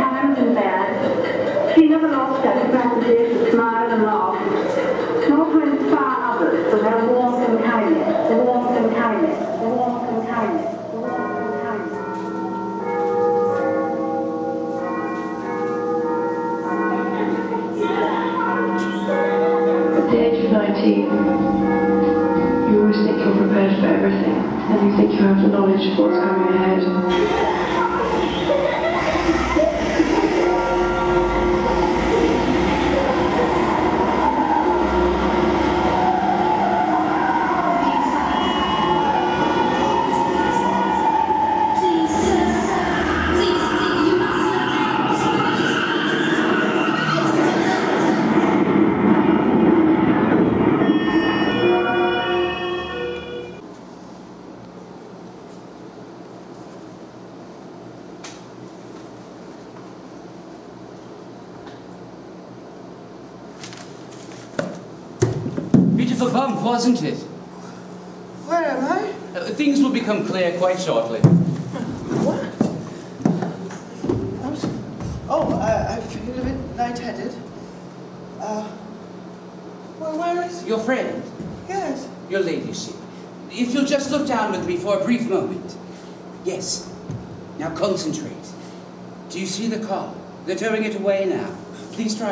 times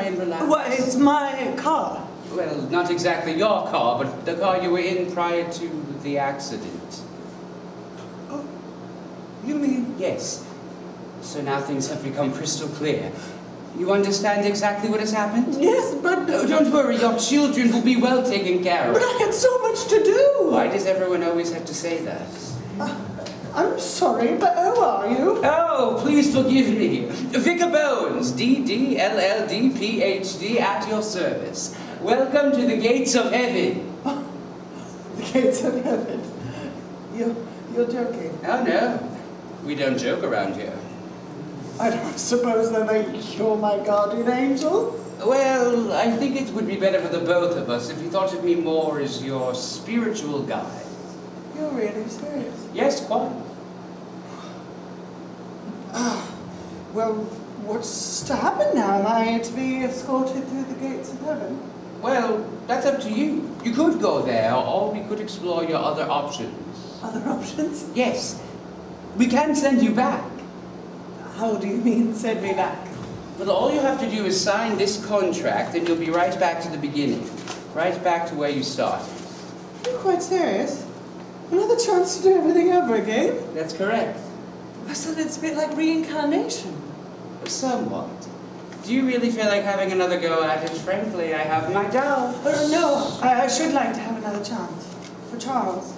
and relax. Well, it's my car. Well, not exactly your car, but the car you were in prior to the accident. Oh, you mean... Yes. So now things have become crystal clear. You understand exactly what has happened? Yes, but... No, don't worry, your children will be well taken care of. But. I had so much to do. Why does everyone always have to say that? Uh, I'm sorry, but who are you? Oh, please forgive me. Vicar Bones, D.D., LL.D., Ph.D., at your service. Welcome to the gates of heaven. The gates of heaven. You're, you're joking. Oh, no. We don't joke around here. I don't suppose then that you're my guardian angel? Well, I think it would be better for the both of us if you thought of me more as your spiritual guide. You're really serious. Yes, quite. Ah, well, what's to happen now? Am I to be escorted through the gates of heaven? Well, that's up to you. You could go there, or we could explore your other options. Other options? Yes, we can send you back. How do you mean send me back? Well, all you have to do is sign this contract, and you'll be right back to the beginning. Right back to where you started. You're quite serious? Another chance to do everything over again? That's correct. I said it's a bit like reincarnation. Somewhat. Do you really feel like having another go at it? Frankly, I have my doubts. Uh, no, I, I should like to have another chance. For Charles.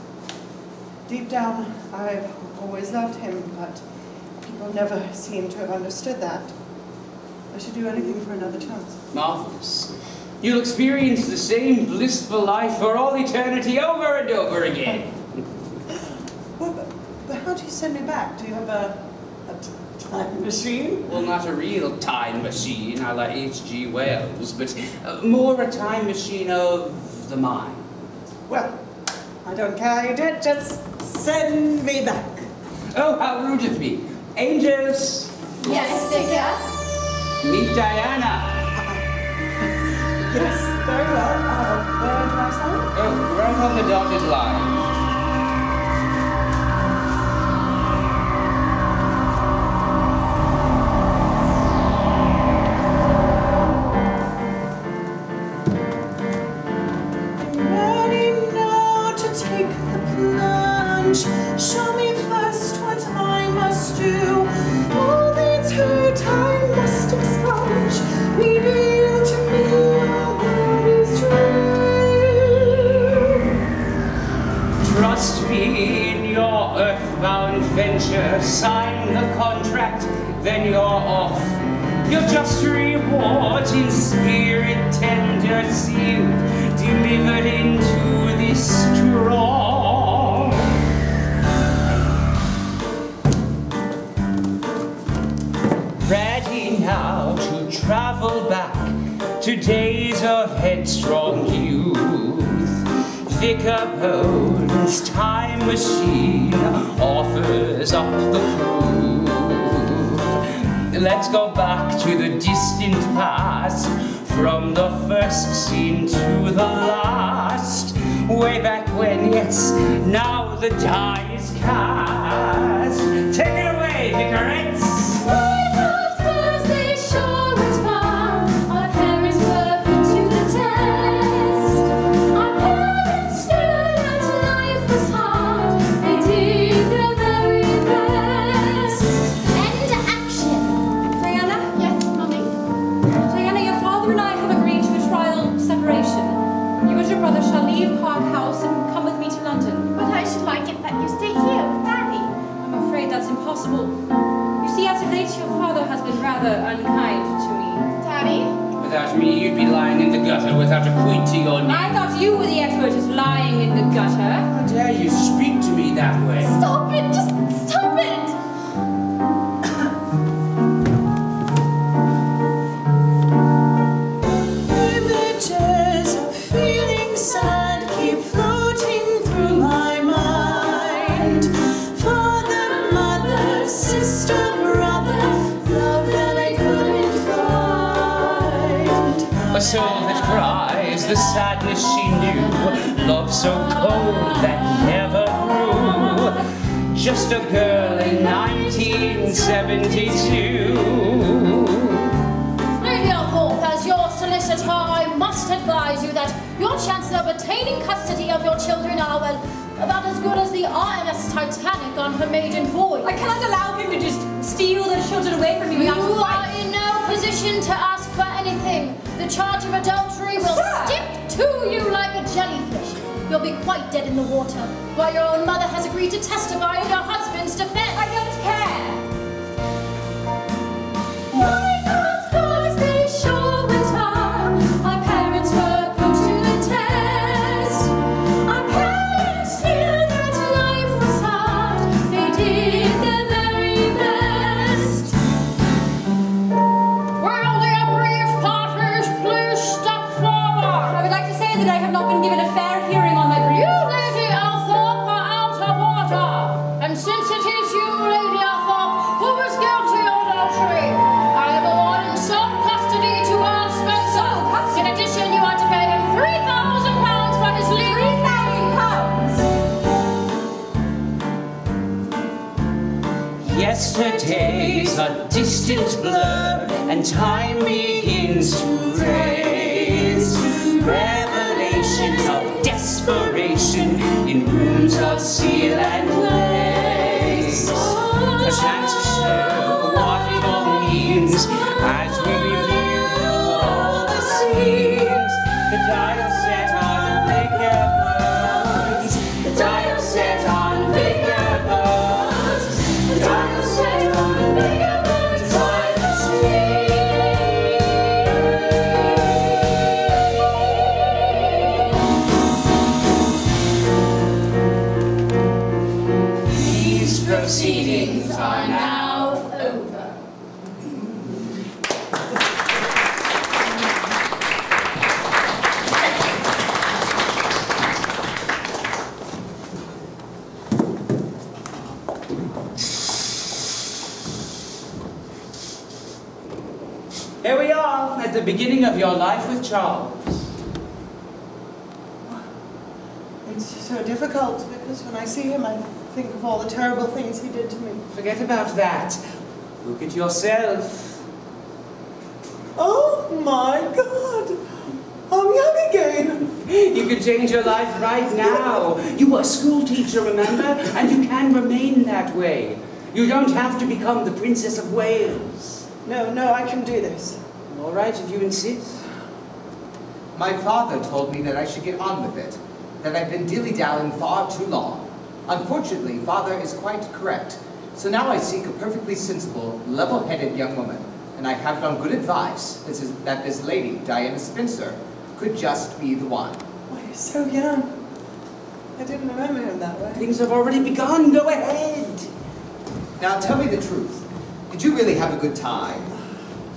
Deep down, I've always loved him, but people never seem to have understood that. I should do anything for another chance. Marvelous. You'll experience the same blissful life for all eternity over and over again. Well, but, but how do you send me back? Do you have a time machine? Well, not a real time machine a la H.G. Wells, but uh, more a time machine of the mind. Well, I don't care how you do it, just send me back. Oh, how rude of me. Angels, Yes, Vicar. meet Diana. Yes, very well. Uh, where do I sign? Oh, right on the dotted line. Just reward in spirit tender sealed, delivered into this straw. Ready now to travel back to days of headstrong youth. Vicar Bones' time machine offers up the. Let's go back to the distant past, from the first scene to the last. Way back when, yes, now the die is cast. Take it away, Vicarets! Gutter without a quid to your name. I thought you were the expert at lying in the gutter. How dare you speak to me that way? Stop sadness she knew, love so cold that never grew. Just a girl in 1972. Lady Althorp, as your solicitor, I must advise you that your chances of attaining custody of your children are, well, about as good as the RMS Titanic on her maiden voyage. I cannot allow him to just steal the children away from me You are in no position to ask for anything. The charge of adultery will Sir! stick to you like a jellyfish. You'll be quite dead in the water, while your own mother has agreed to testify in your husband's defense. I don't care. Beginning of your life with Charles. It's so difficult because when I see him, I think of all the terrible things he did to me. Forget about that. Look at yourself. Oh my God! I'm young again. You can change your life right now. You were a school teacher, remember? And you can remain that way. You don't have to become the Princess of Wales. No, no, I can do this. All right, if you insist. My father told me that I should get on with it, that I've been dilly-dallying far too long. Unfortunately, father is quite correct. So now I seek a perfectly sensible, level-headed young woman, and I have it on good advice this is, that this lady, Diana Spencer, could just be the one. Why, you're so young. I didn't remember him that way. Things have already begun. Go ahead. Now tell me the truth. Did you really have a good time?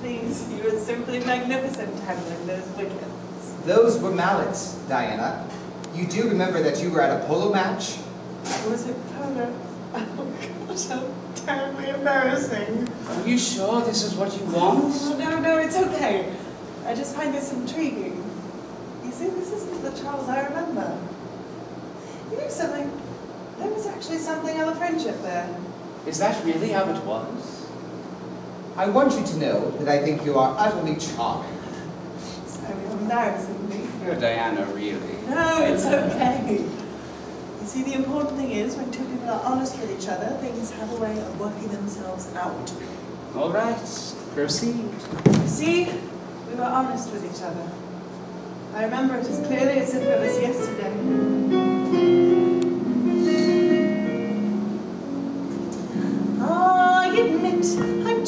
Please, you were simply magnificent handling those wickets. Those were mallets, Diana. You do remember that you were at a polo match? Was it polo? Oh, God, how terribly embarrassing. Are you sure this is what you want? Oh, no, no, it's okay. I just find this intriguing. You see, this isn't the Charles I remember. You know something? There was actually something of a friendship there. Is that really how it was? I want you to know that I think you are utterly charming. It's very embarrassing me. You're Diana, really. No, it's okay. You see, the important thing is when two people are honest with each other, things have a way of working themselves out. All right, proceed. You see, we were honest with each other. I remember it as clearly as if it was yesterday.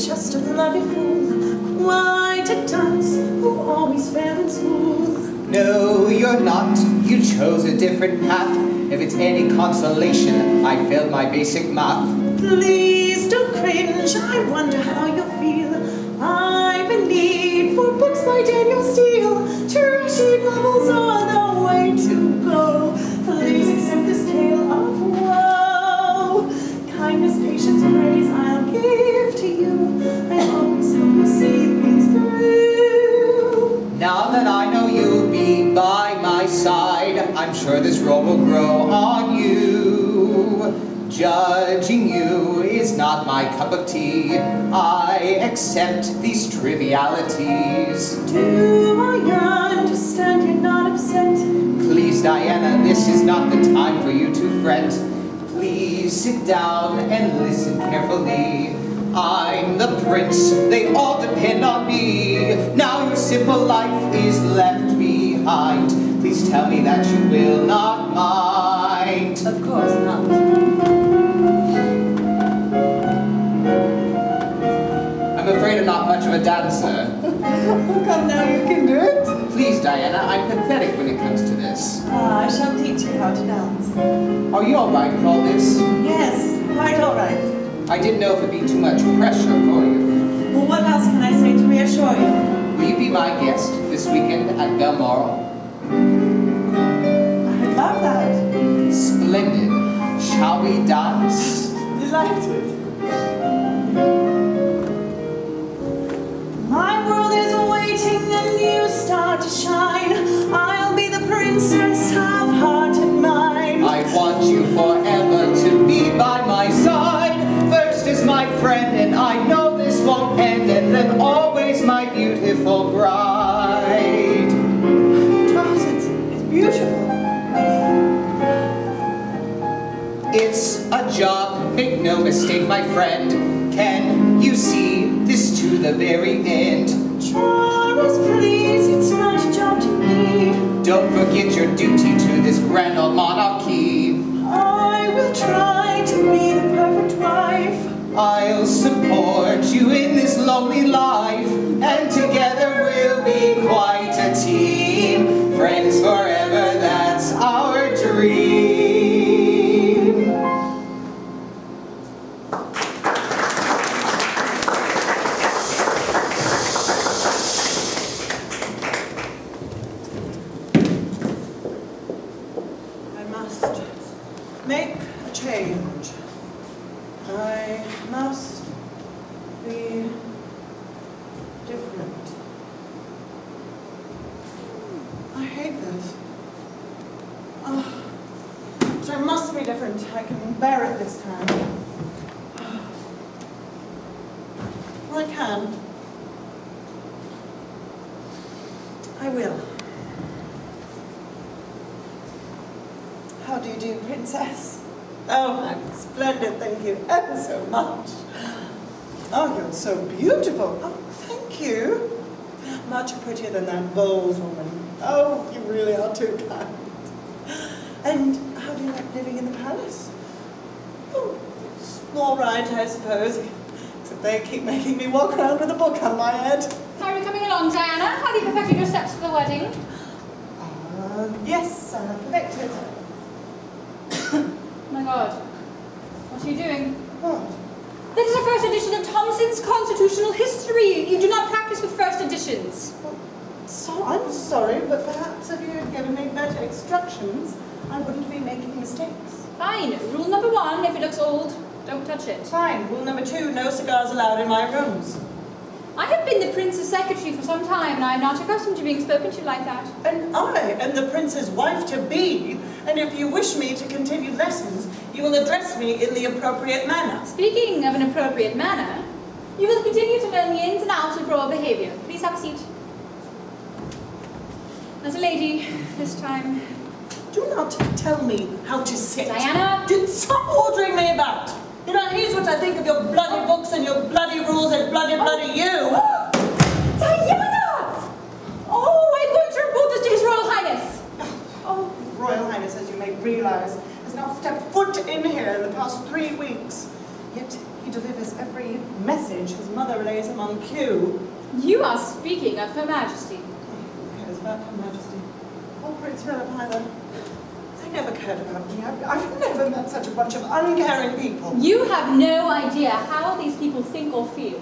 Just a lovely fool, quite a dunce who always and smooth. No, you're not. You chose a different path. If it's any consolation, I failed my basic math. Please don't cringe, I wonder how you feel. I'm in need for books by Danielle Steel. Trashy novels are the way to go. Please accept this tale of woe. Kindness, patience, praise I'll give Now that I know you'll be by my side, I'm sure this role will grow on you. Judging you is not my cup of tea. I accept these trivialities. Do I understand you're not upset? Please, Diana, this is not the time for you to fret. Please sit down and listen carefully. I'm the prince, they all depend on me. Now your simple life is left behind. Please tell me that you will not mind. Of course not. I'm afraid I'm not much of a dancer. Come now, you can do it. Please, Diana, I'm pathetic when it comes to this. Ah, I shall teach you how to dance. Are you alright with all this? Yes, quite all right. I didn't know if it'd be too much pressure for you. Well, what else can I say to reassure you? Will you be my guest this weekend at Balmoral? I love that. Splendid. Shall we dance? Delighted. My world is waiting a new star to shine. I'll be the princess of heart and mind. I want you forever It's a job, make no mistake, my friend. Can you see this to the very end? Charles, please, it's not a job to me. Don't forget your duty to this grand old monarchy. Am the prince's wife-to-be, and if you wish me to continue lessons, you will address me in the appropriate manner. Speaking of an appropriate manner, you will continue to learn the ins and outs of royal behavior. Please have a seat. As a lady, this time. Do not tell me how to sit. Diana? Do stop ordering me about. You know, here's what I think of your bloody books and your bloody rules and bloody, bloody you. Diana! Oh, I'm going to report this to His Royal Highness. Oh, Royal Highness, as you may realize, has not stepped foot in here in the past three weeks. Yet he delivers every message his mother lays him on cue. You are speaking of Her Majesty. Who cares about Her Majesty? Or Prince Philip either. They never cared about me. I've, I've never met such a bunch of uncaring people. You have no idea how these people think or feel.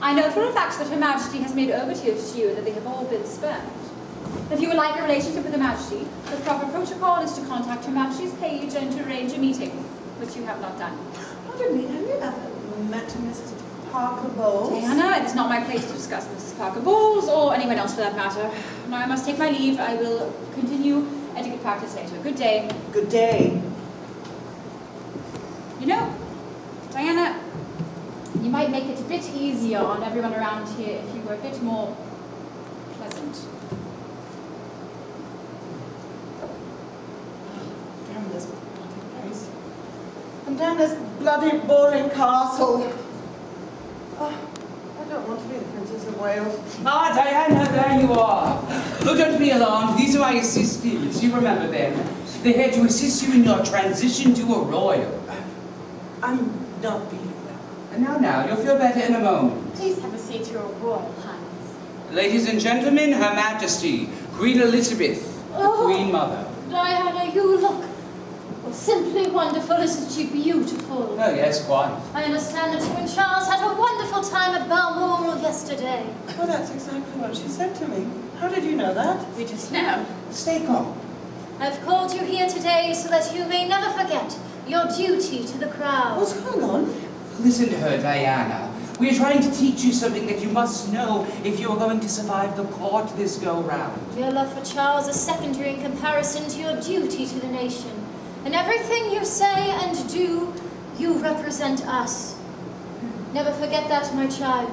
I know for a fact that Her Majesty has made overtures to you and that they have all been spurned. If you would like a relationship with Her Majesty, the proper protocol is to contact Her Majesty's page and to arrange a meeting, which you have not done. Pardon me, have you ever met Mrs. Parker Bowles? Diana, it is not my place to discuss Mrs. Parker Bowles or anyone else for that matter. Now I must take my leave. I will continue etiquette practice later. Good day. Good day. You know, Diana, you might make it a bit easier on everyone around here if you were a bit more pleasant. Damn this bloody place. And damn this bloody boring castle. Oh, I don't want to be the Princess of Wales. Ah, Diana, there you are. Look, don't be alarmed. These are my assistants. You remember them. They're here to assist you in your transition to a royal. I'm not being well. And now, now, you'll feel better in a moment. Please have a seat, Your Royal Highness. Ladies and gentlemen, Her Majesty, Queen Elizabeth, the Oh. Queen Mother. Diana, you look well, simply wonderful. Isn't she beautiful? Oh, yes, quite. I understand that you and Charles had a wonderful time at Balmoral yesterday. Well, that's exactly what she said to me. How did you know that? We just know. Stay calm. I've called you here today so that you may never forget your duty to the crown. What's going on? Listen to her, Diana. We are trying to teach you something that you must know if you are going to survive the court this go-round. Your love for Charles is secondary in comparison to your duty to the nation. In everything you say and do, you represent us. Never forget that, my child.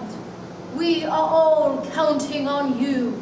We are all counting on you.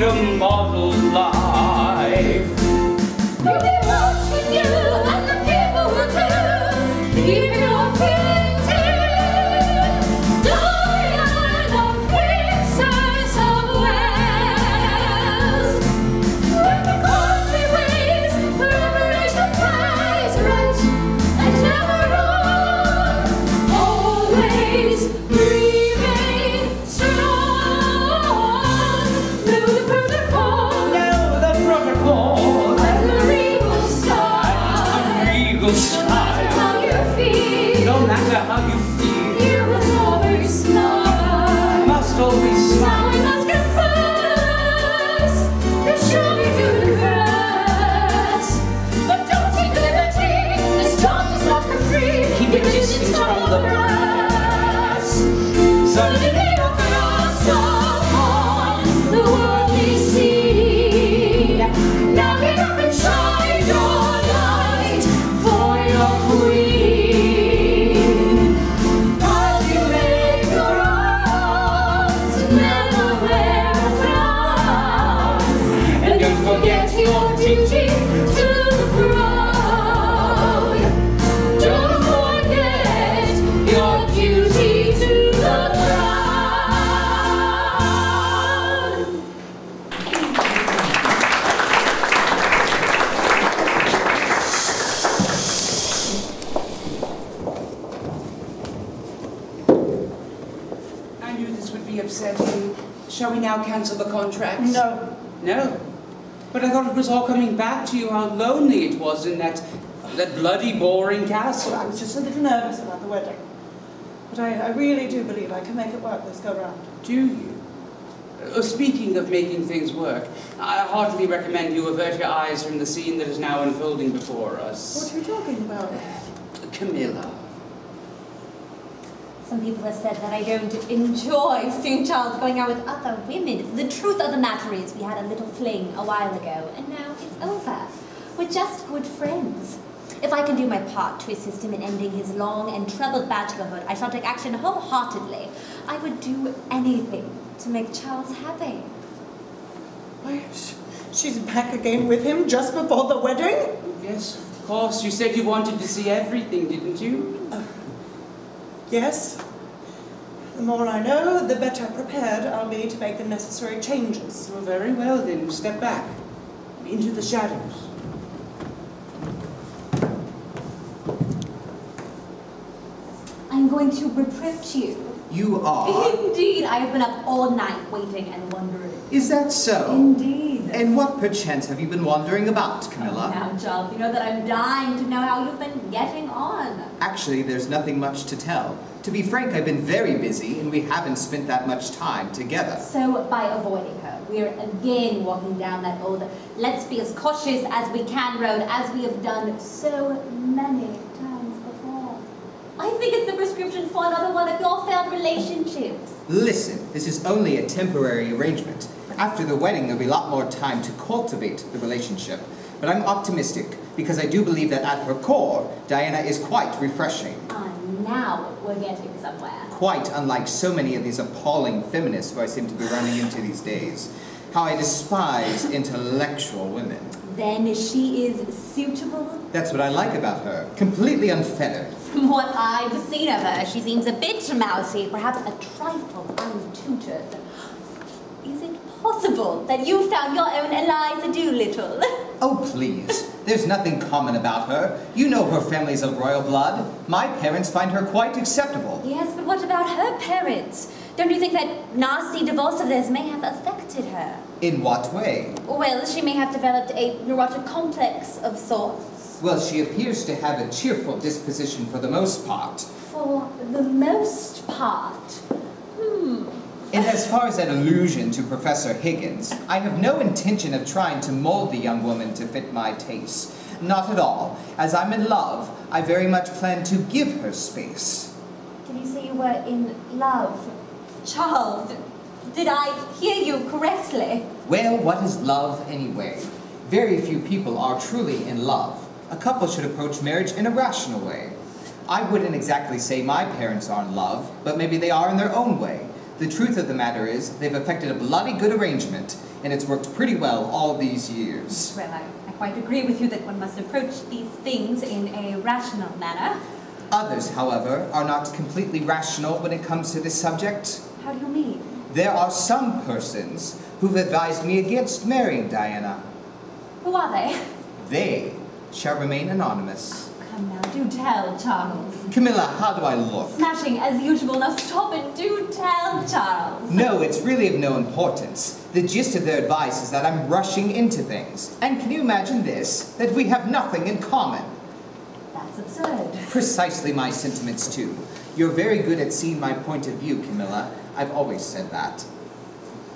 A model life. But I thought it was all coming back to you how lonely it was in that that bloody boring So I was just a little nervous about the wedding. But I, I really do believe I can make it work this go round. Do you? Uh, speaking of making things work, I heartily recommend you avert your eyes from the scene that is now unfolding before us. What are you talking about? Camilla. Some people have said that I don't enjoy seeing Charles going out with other women. The truth of the matter is, we had a little fling a while ago, and now it's over. We're just good friends. If I can do my part to assist him in ending his long and troubled bachelorhood, I shall take action wholeheartedly. I would do anything to make Charles happy. Why, she's back again with him just before the wedding? Yes, of course. You said you wanted to see everything, didn't you? Oh, Yes. The more I know, the better prepared I'll be to make the necessary changes. Well, very well then. Step back. Into the shadows. I'm going to reproach you. You are? Indeed, I have been up all night waiting and wondering. Is that so? Indeed. And what perchance have you been wondering about, Camilla? Now, Charles, you know that I'm dying to know how you've been getting on. Actually, there's nothing much to tell. To be frank, I've been very busy, and we haven't spent that much time together. So, by avoiding her, we're again walking down that old let's be as cautious as we can road as we have done so many times before. I think it's the prescription for another one of your failed relationships. Listen, this is only a temporary arrangement. After the wedding, there'll be a lot more time to cultivate the relationship. But I'm optimistic, because I do believe that at her core, Diana is quite refreshing. Ah, now we're getting somewhere. Quite unlike so many of these appalling feminists who I seem to be running into these days. How I despise intellectual women. Then she is suitable. That's what I like about her. Completely unfettered. From what I've seen of her, she seems a bit mousy, perhaps a trifle untutored. Is it possible that you found your own Eliza Doolittle? Oh, please. There's nothing common about her. You know her family's of royal blood. My parents find her quite acceptable. Yes, but what about her parents? Don't you think that nasty divorce of theirs may have affected her? In what way? Well, she may have developed a neurotic complex of sorts. Well, she appears to have a cheerful disposition for the most part. For the most part. Hmm. And as far as that allusion to Professor Higgins, I have no intention of trying to mold the young woman to fit my tastes. Not at all. As I'm in love, I very much plan to give her space. Did you say you were in love? Charles, did I hear you correctly? Well, what is love anyway? Very few people are truly in love. A couple should approach marriage in a rational way. I wouldn't exactly say my parents are in love, but maybe they are in their own way. The truth of the matter is, they've effected a bloody good arrangement, and it's worked pretty well all these years. Well, I, I quite agree with you that one must approach these things in a rational manner. Others, however, are not completely rational when it comes to this subject. How do you mean? There are some persons who've advised me against marrying Diana. Who are they? They shall remain anonymous. Come now, do tell, Charles. Camilla, how do I look? Smashing as usual. Now stop it. Do tell, Charles. No, it's really of no importance. The gist of their advice is that I'm rushing into things. And can you imagine this? That we have nothing in common. That's absurd. Precisely my sentiments, too. You're very good at seeing my point of view, Camilla. I've always said that.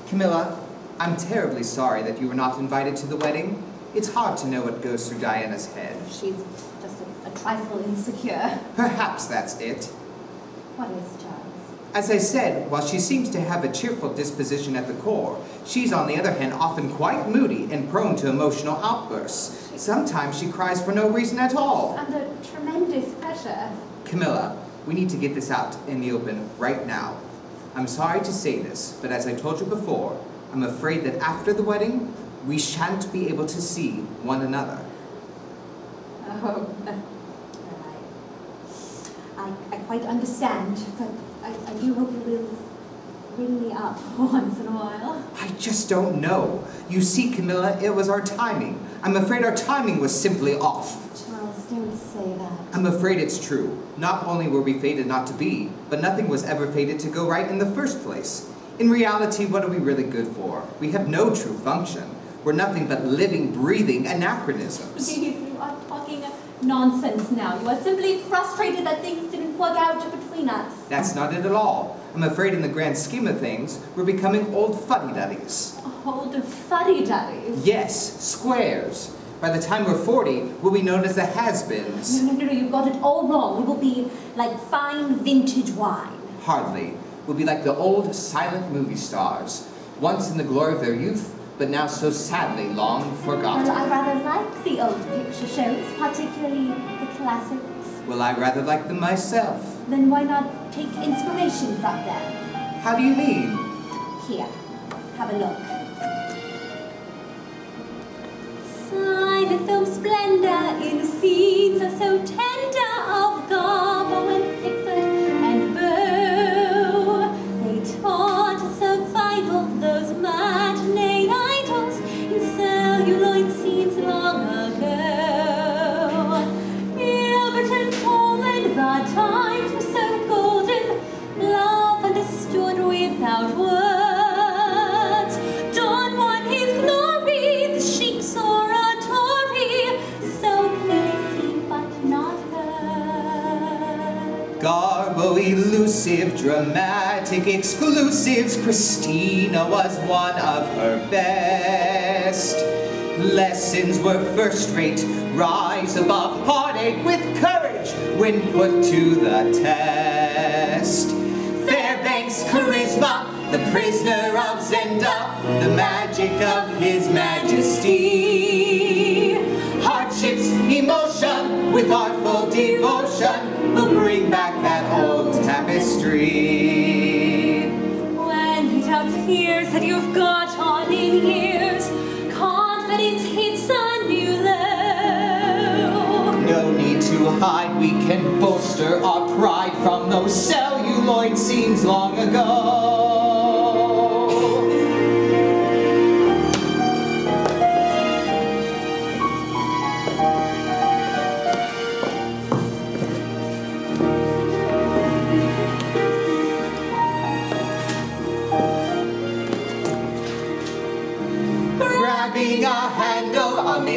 Camilla, I'm terribly sorry that you were not invited to the wedding. It's hard to know what goes through Diana's head. She's just a, trifle insecure. Perhaps that's it. What is, Charles? As I said, while she seems to have a cheerful disposition at the core, she's on the other hand often quite moody and prone to emotional outbursts. Sometimes she cries for no reason at all. Under tremendous pressure. Camilla, we need to get this out in the open right now. I'm sorry to say this, but as I told you before, I'm afraid that after the wedding, we shan't be able to see one another. Oh, I, I quite understand, but I, I do hope you will ring me up once in a while. I just don't know. You see, Camilla, it was our timing. I'm afraid our timing was simply off. Charles, don't say that. I'm afraid it's true. Not only were we fated not to be, but nothing was ever fated to go right in the first place. In reality, what are we really good for? We have no true function. We're nothing but living, breathing anachronisms. you are talking nonsense now. You are simply frustrated that things didn't work out between us. That's not it at all. I'm afraid in the grand scheme of things, we're becoming old fuddy-duddies. Old fuddy-duddies? Yes, squares. By the time we're 40, we'll be known as the has-beens. No, no, no, no, you've got it all wrong. We will be like fine vintage wine. Hardly. We'll be like the old silent movie stars, once in the glory of their youth, but now so sadly long forgotten. Well, I rather like the old picture shows, particularly the classics. Well, I rather like them myself. Then why not take inspiration from them? How do you mean? Here, have a look. Silent film splendor in scenes are so tender of Garbo elusive, dramatic exclusives. Christina was one of her best. Lessons were first rate, rise above heartache with courage when put to the test. Fairbanks' charisma, the prisoner of Zenda, the magic of his majesty. Hardships, emotion, with artful devotion, will bring back that old tapestry. When it appears that you've got on in years, confidence hits a new low. No need to hide, we can bolster our pride from those celluloid scenes long ago.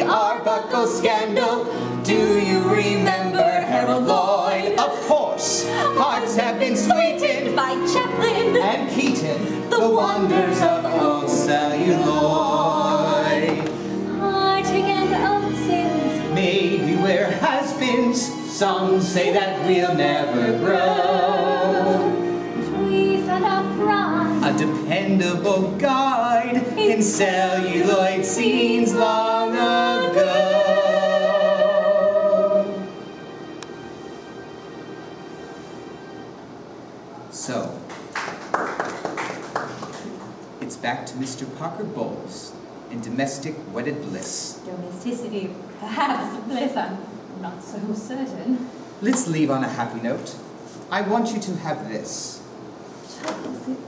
Arbuckle scandal. Do you remember Harold Lloyd? Of course, hearts have been sweetened By Chaplin, and Keaton, the wonders of old celluloid. heartache and old sins. Maybe we're has-beens. Some say that we'll never grow. A dependable guide in celluloid scenes long ago. So, it's back to Mr. Parker Bowles in domestic wedded bliss. Domesticity, perhaps bliss, I'm not so certain. Let's leave on a happy note. I want you to have this. Charles,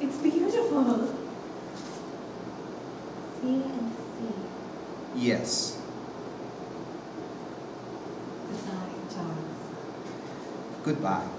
it, it's beautiful. See and see. Yes. Goodbye, Charles. Goodbye.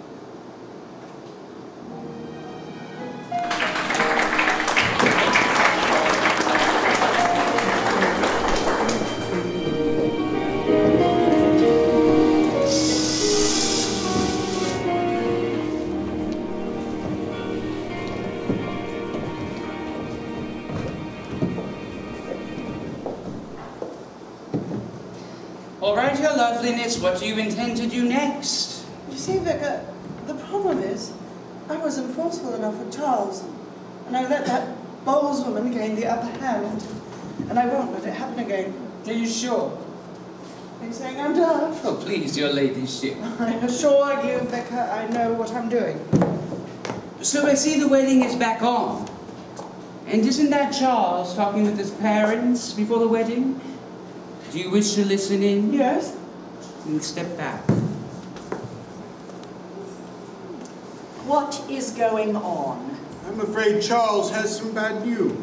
What do you intend to do next? You see, Vicar, the problem is, I wasn't forceful enough with Charles, and I let that Bowles woman gain the upper hand, and I won't let it happen again. Are you sure? Are you saying I'm daft? Oh, please, your ladyship. I assure you, Vicar, I know what I'm doing. So I see the wedding is back on. And isn't that Charles talking with his parents before the wedding? Do you wish to listen in? Yes? And step back. What is going on? I'm afraid Charles has some bad news.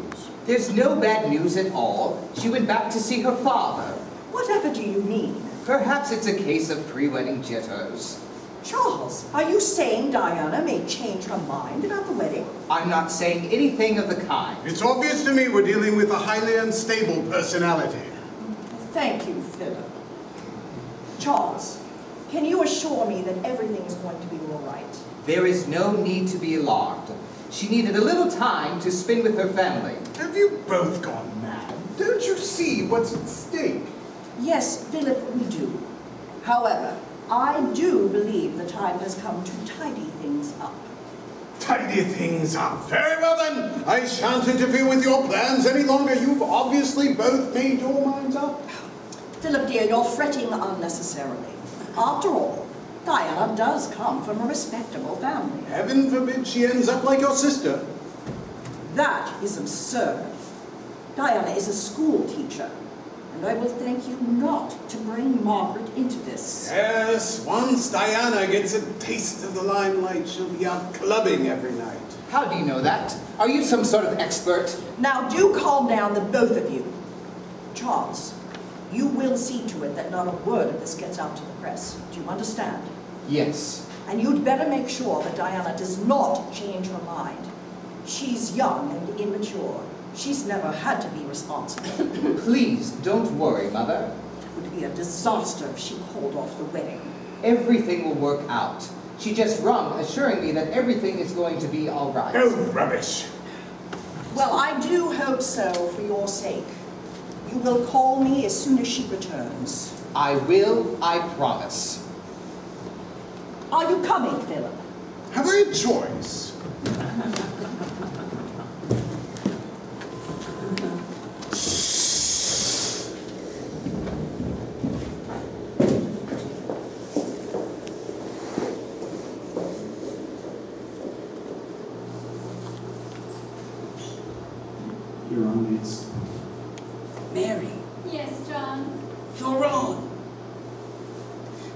There's no bad news at all. She went back to see her father. Whatever do you mean? Perhaps it's a case of pre-wedding jitters. Charles, are you saying Diana may change her mind about the wedding? I'm not saying anything of the kind. It's obvious to me we're dealing with a highly unstable personality. Thank you, Philip. Charles, can you assure me that everything is going to be all right? There is no need to be alarmed. She needed a little time to spend with her family. Have you both gone mad? Don't you see what's at stake? Yes, Philip, we do. However, I do believe the time has come to tidy things up. Tidy things up. Very well then. I shan't interfere with your plans any longer. You've obviously both made your minds up. Oh, Philip, dear, you're fretting unnecessarily. After all, Diana does come from a respectable family. Heaven forbid she ends up like your sister. That is absurd. Diana is a school teacher, and I will thank you not to bring Margaret into this. Yes, once Diana gets a taste of the limelight, she'll be out clubbing every night. How do you know that? Are you some sort of expert? Now do calm down, the both of you. Charles, you will see to it that not a word of this gets out to the press. Do you understand? Yes. And you'd better make sure that Diana does not change her mind. She's young and immature. She's never had to be responsible. Please, don't worry, Mother. It would be a disaster if she called off the wedding. Everything will work out. She just rung, assuring me that everything is going to be all right. Oh, rubbish. Well, I do hope so for your sake. You will call me as soon as she returns. I will, I promise. Are you coming, Philip? Have I a choice? You're on next. Mary, Yes, John. you're on.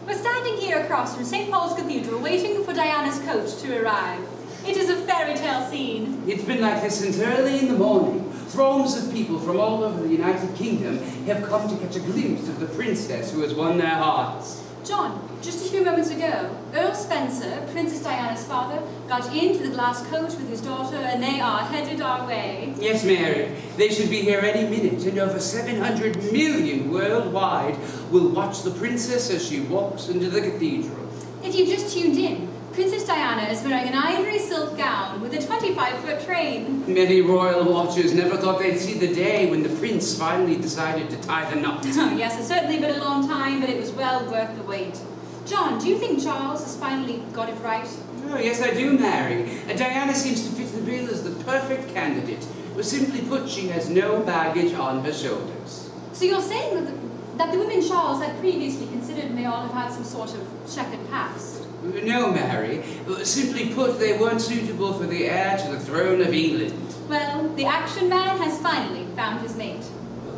We're standing here across from St. Paul's Cathedral waiting for Diana's coach to arrive. It is a fairy tale scene. It's been like this since early in the morning. Throngs of people from all over the United Kingdom have come to catch a glimpse of the princess who has won their hearts. John, just a few moments ago, Earl Spencer, Princess Diana's father, got into the glass coach with his daughter and they are headed our way. Yes, Mary, they should be here any minute, and over 700 million worldwide will watch the princess as she walks into the cathedral. If you've just tuned in, Princess Diana is wearing an ivory silk gown with a 25-foot train. Many royal watchers never thought they'd see the day when the prince finally decided to tie the knot. Oh, yes, it's certainly been a long time, but it was well worth the wait. John, do you think Charles has finally got it right? Oh, yes, I do, Mary. Uh, Diana seems to fit the bill as the perfect candidate. Well, simply put, she has no baggage on her shoulders. So you're saying that the, that the women Charles had previously considered may all have had some sort of checkered past? No, Mary. Uh, Simply put, they weren't suitable for the heir to the throne of England. Well, the action man has finally found his mate.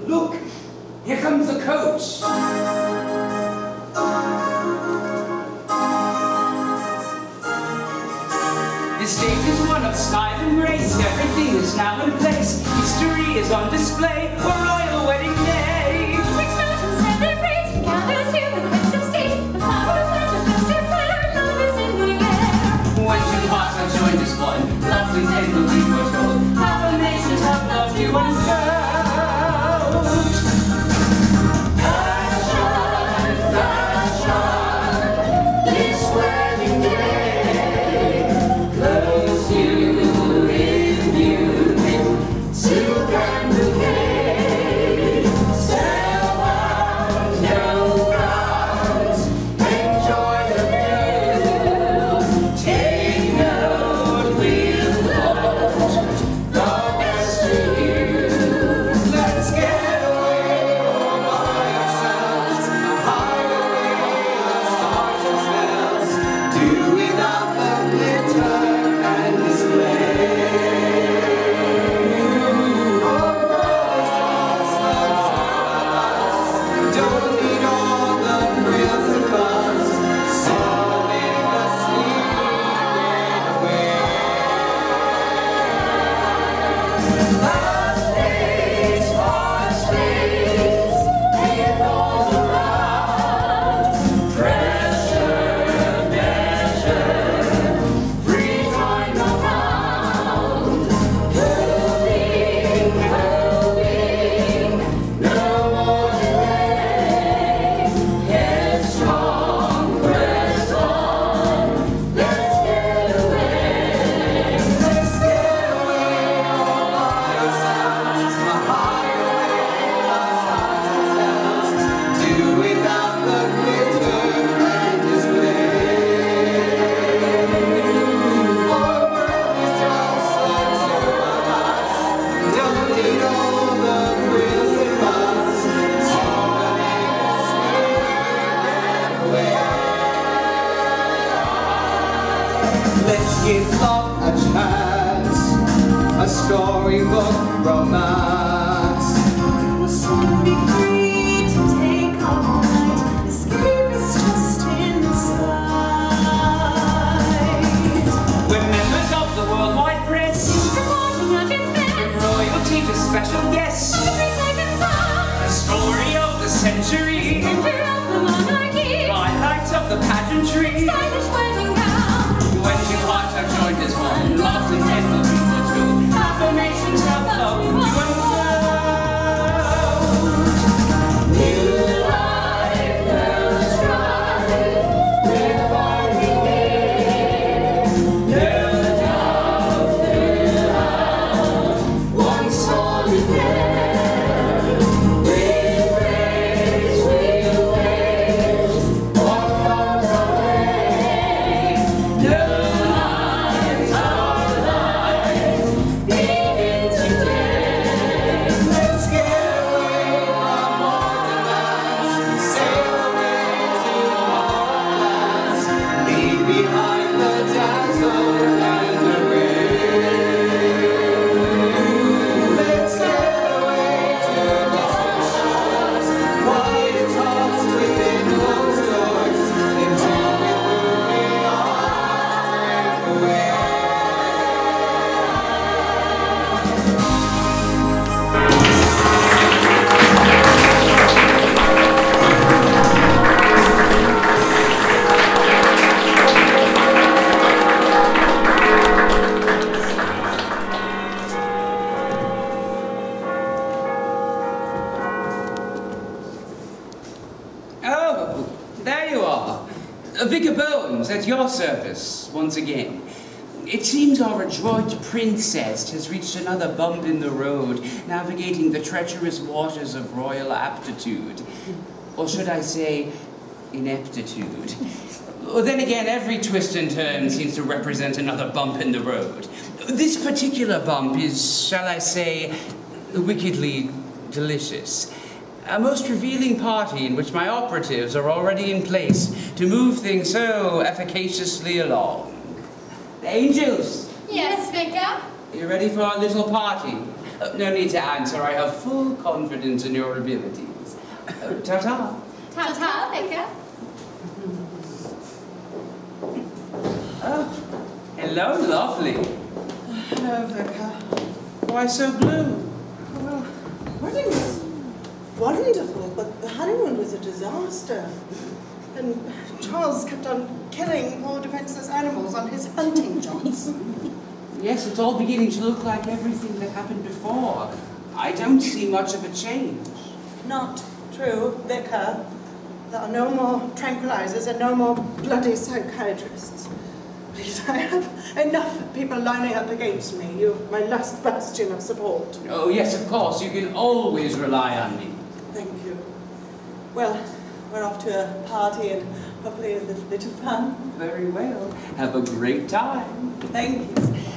Look! Here comes the coach! The stage is one of style and grace. Everything is now in place. History is on display. A royal wedding day. Six mountains celebrate, gathers here one, love is tenderly foretold. How the nations have loved you another bump in the road, navigating the treacherous waters of royal aptitude. Or should I say, ineptitude. Well, then again, every twist and turn seems to represent another bump in the road. This particular bump is, shall I say, wickedly delicious. A most revealing party in which my operatives are already in place to move things so efficaciously along. The angels, Yes, Vicar. You ready for our little party? Uh, no need to answer, I have full confidence in your abilities. Uh, ta-ta. Ta-ta, Vicar. Oh, hello, lovely. Hello, Vicar. Why so blue? Well, wedding was wonderful, but the honeymoon was a disaster. And Charles kept on killing poor defenseless animals on his hunting jaunts. Yes, it's all beginning to look like everything that happened before. I don't see much of a change. Not true, Vicar. There are no more tranquilizers and no more bloody psychiatrists. Please, I have enough people lining up against me. You're my last bastion of support. Oh, yes, of course, you can always rely on me. Thank you. Well, we're off to a party and hopefully a little bit of fun. Very well. Have a great time. Thank you.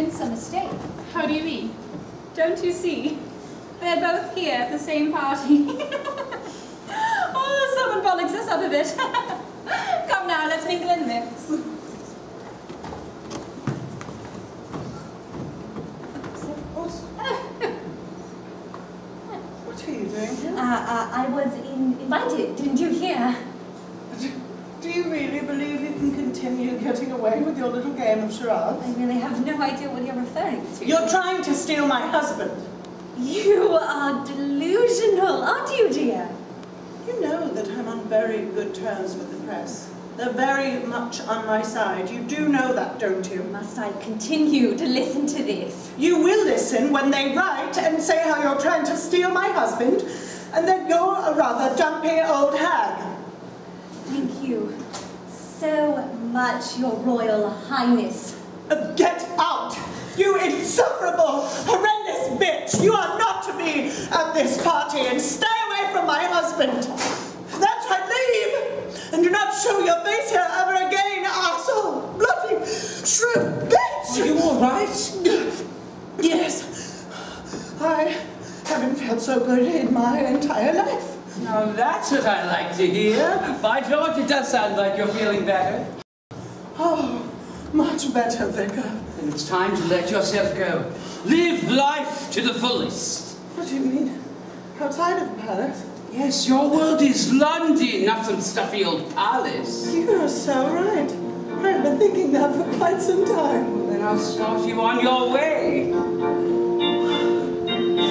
There must have been some mistake. How do you mean? Don't you see? They're both here at the same party. oh, someone bollocks us up a bit. Come now, let's mingle and mix. What are you doing? Uh, uh, I was in, invited, didn't you hear? Do you really believe you can continue getting away with your little game of charades? I really have no idea what you're referring to. You're trying to steal my husband. You are delusional, aren't you, dear? You know that I'm on very good terms with the press. They're very much on my side. You do know that, don't you? Must I continue to listen to this? You will listen when they write and say how you're trying to steal my husband, and that you're a rather dumpy old hag. Thank you so much, Your Royal Highness. Uh, Get out! You insufferable, horrendous bitch! You are not to be at this party, and stay away from my husband! That's right, leave! And do not show your face here ever again, asshole! Bloody shrew bitch! Are you all right? Yes. I haven't felt so so good in my entire life. Now that's what I like to hear. By George, it does sound like you're feeling better. Oh, much better, Vicar. Then it's time to let yourself go. Live life to the fullest. What do you mean? Outside of Paris? Yes, your world is London, not some stuffy old palace. You are so right. I've been thinking that for quite some time. Then I'll start you on your way.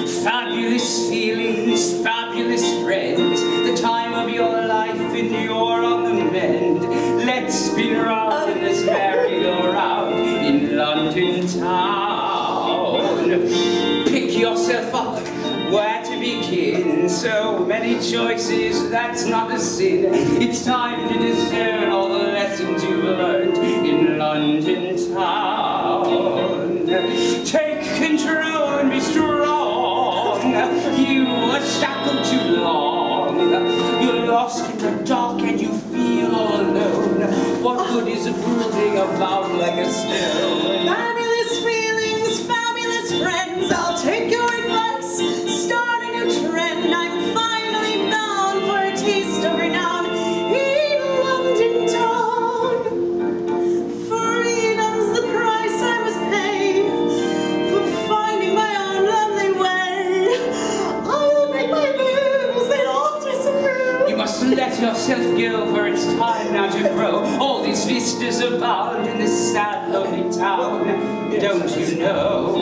Fabulous feelings, fabulous friends, the time of your life and you're on the mend. Let's spin round in this merry-go-round in London town. Pick yourself up, where to begin? So many choices, that's not a sin. It's time to discern all the lessons you've learned in London town. Take control shackled too long. You're lost in the dark and you feel all alone. What good is brooding about like a stone? Vistas abound in this sad, lonely town. Don't you know?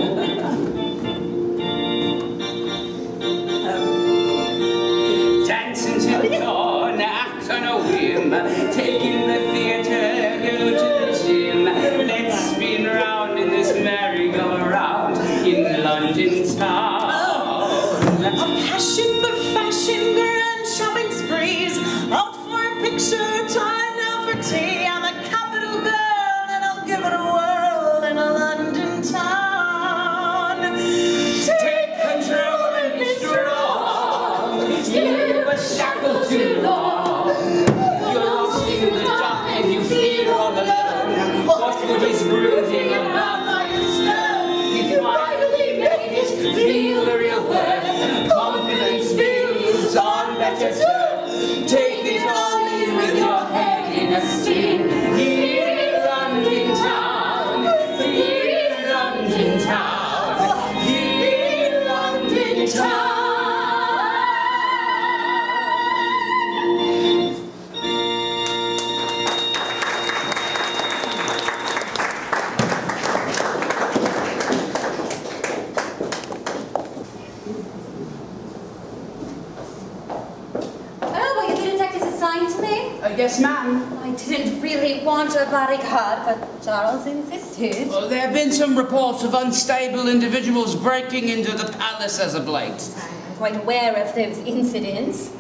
Insisted. Well, there have been some reports of unstable individuals breaking into the palace as of late. I'm quite aware of those incidents.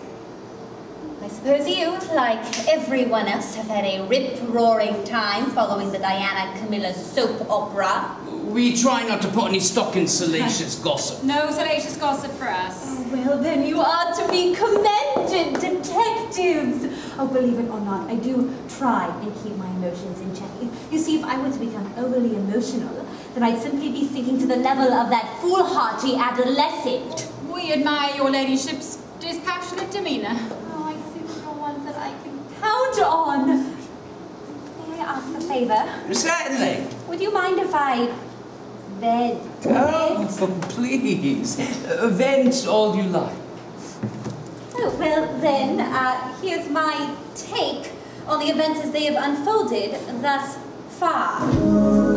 I suppose you, like everyone else, have had a rip-roaring time following the Diana Camilla soap opera. We try not to put any stock in salacious gossip. No salacious gossip for us. Oh, well, then you are to be commended, detectives. Oh, believe it or not, I do try and keep my emotions in check. You- You see, if I were to become overly emotional, then I'd simply be sinking to the level of that foolhardy adolescent. We admire your ladyship's dispassionate demeanour. Oh, I see you're one that I can count on. May I ask a favor? Certainly. Would you mind if I vent? Oh, please. Vent all you like. Oh, well then, uh, here's my take on the events as they have unfolded thus far.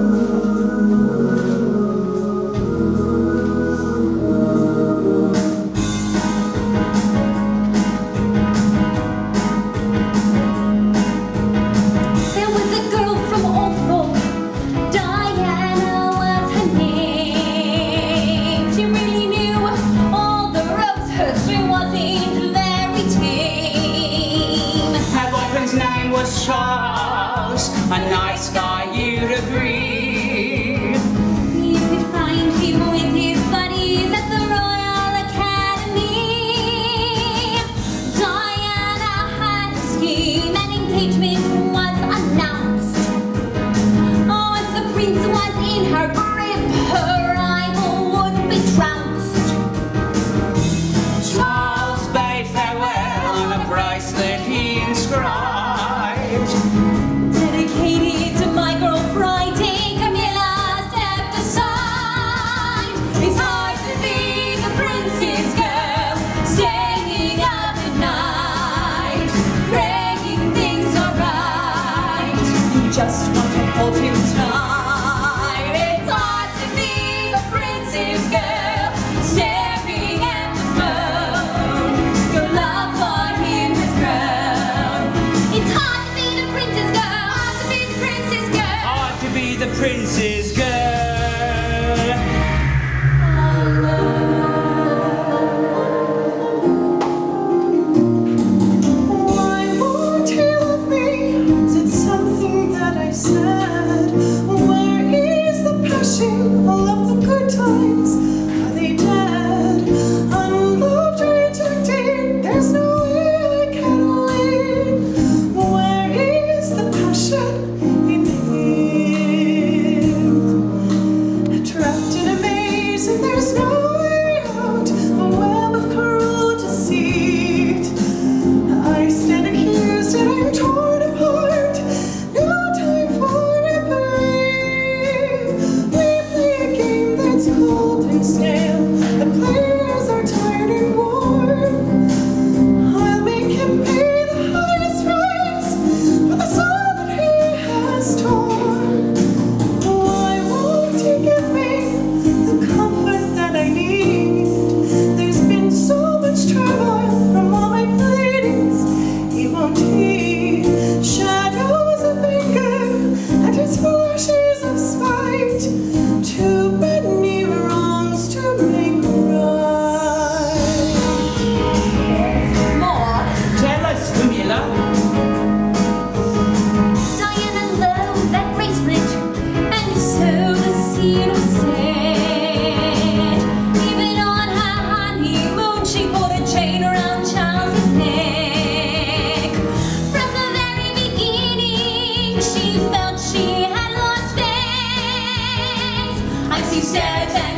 sad.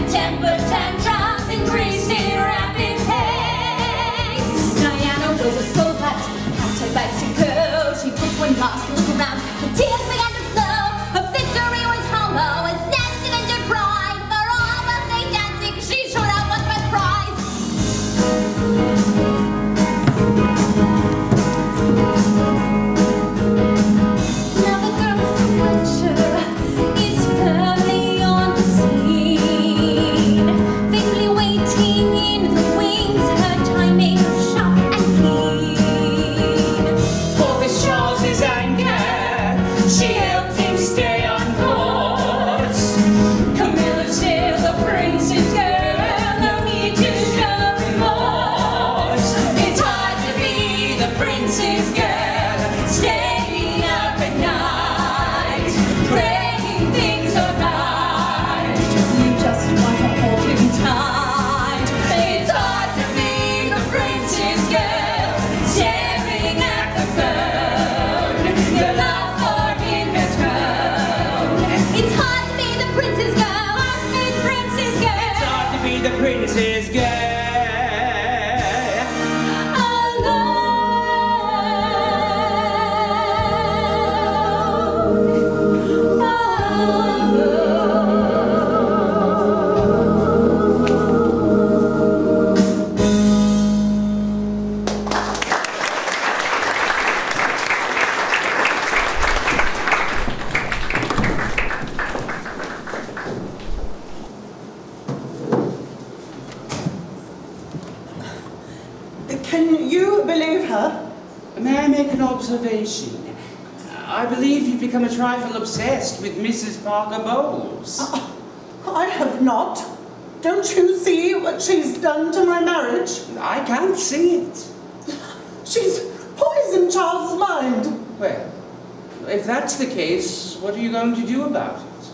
that's the case, what are you going to do about it?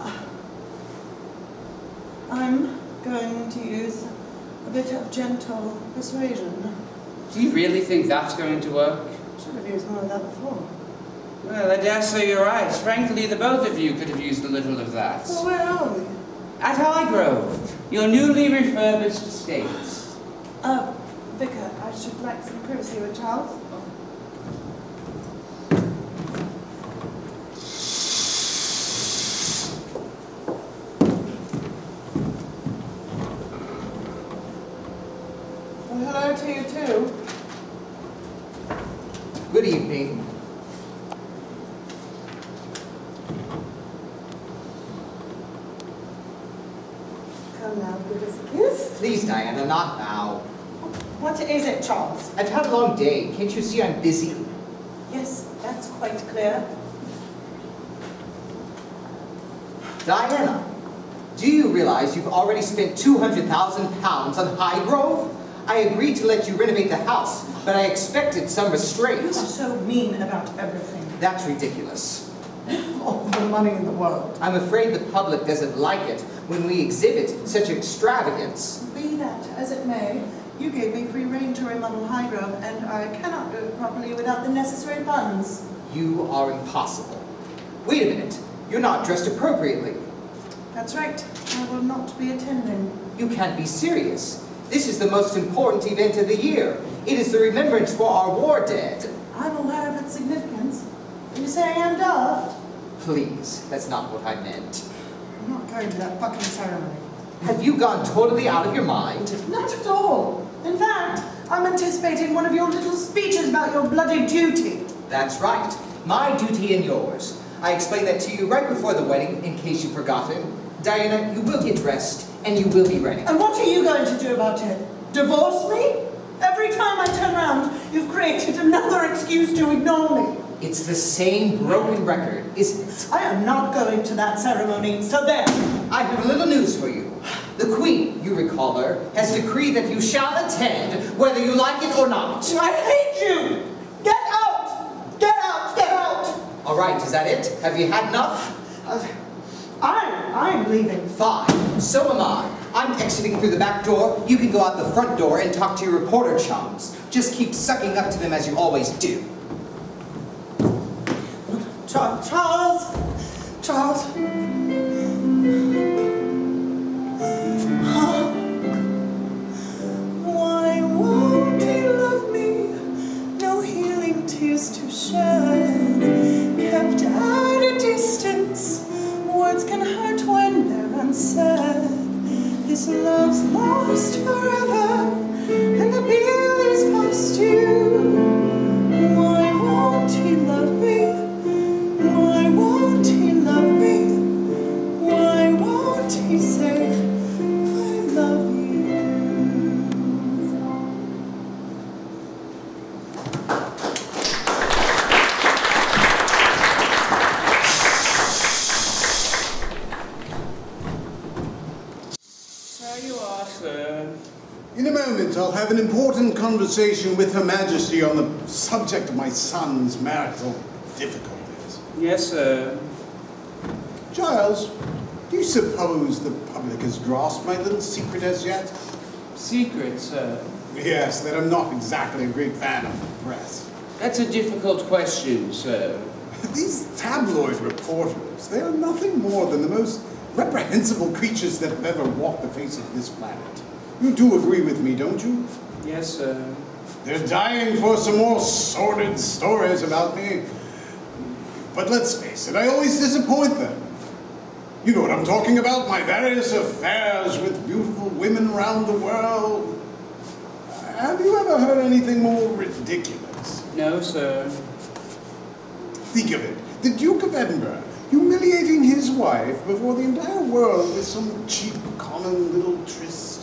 Uh, I'm going to use a bit of gentle persuasion. Do you really think that's going to work? I should have used more of that before. Well, I dare say you're right. Frankly, the both of you could have used a little of that. Well, where are we? At Highgrove, your newly refurbished estate. Uh, Vicar, I should like some privacy with Charles. Can't you see I'm busy? Yes, that's quite clear. Diana, do you realize you've already spent 200,000 pounds on Highgrove? I agreed to let you renovate the house, but I expected some You are restraint. so mean about everything. That's ridiculous. All the money in the world. I'm afraid the public doesn't like it when we exhibit such extravagance. Be that as it may, you gave me free rein to remodel Highgrove, and I cannot do it properly without the necessary funds. You are impossible. Wait a minute. You're not dressed appropriately. That's right. I will not be attending. You can't be serious. This is the most important event of the year. It is the remembrance for our war dead. I'm aware of its significance. Are you saying I'm daft? Please, that's not what I meant. I'm not going to that fucking ceremony. Have you gone totally out of your mind? Not at all. In fact, I'm anticipating one of your little speeches about your bloody duty. That's right. My duty and yours. I explained that to you right before the wedding, in case you've forgotten. Diana, you will get dressed, and you will be ready. And what are you going to do about it? Divorce me? Every time I turn around, you've created another excuse to ignore me. It's the same broken record, isn't it? I am not going to that ceremony, so there. I have a little news for you. The Queen, you recall her, has decreed that you shall attend, whether you like it or not. I hate you! Get out! Get out! Get out! All right, is that it? Have you had enough? Uh, I'm, I'm leaving. Fine, so am I. I'm exiting through the back door. You can go out the front door and talk to your reporter chums. Just keep sucking up to them as you always do. Charles! Charles! Shed. Kept at a distance, words can hurt when they're unsaid. This love's lost forever, and the bill is past due. Why won't he love me? Why won't he love me? Why won't he say, important conversation with Her Majesty on the subject of my son's marital difficulties. Yes, sir. Giles, do you suppose the public has grasped my little secret as yet? Secret, sir. Yes, that I'm not exactly a great fan of the press. That's a difficult question, sir. These tabloid reporters, they are nothing more than the most reprehensible creatures that have ever walked the face of this planet. You do agree with me, don't you? Yes, sir. They're dying for some more sordid stories about me. But let's face it, I always disappoint them. You know what I'm talking about, my various affairs with beautiful women around the world. Have you ever heard anything more ridiculous? No, sir. Think of it, the Duke of Edinburgh humiliating his wife before the entire world with some cheap, common little tryst.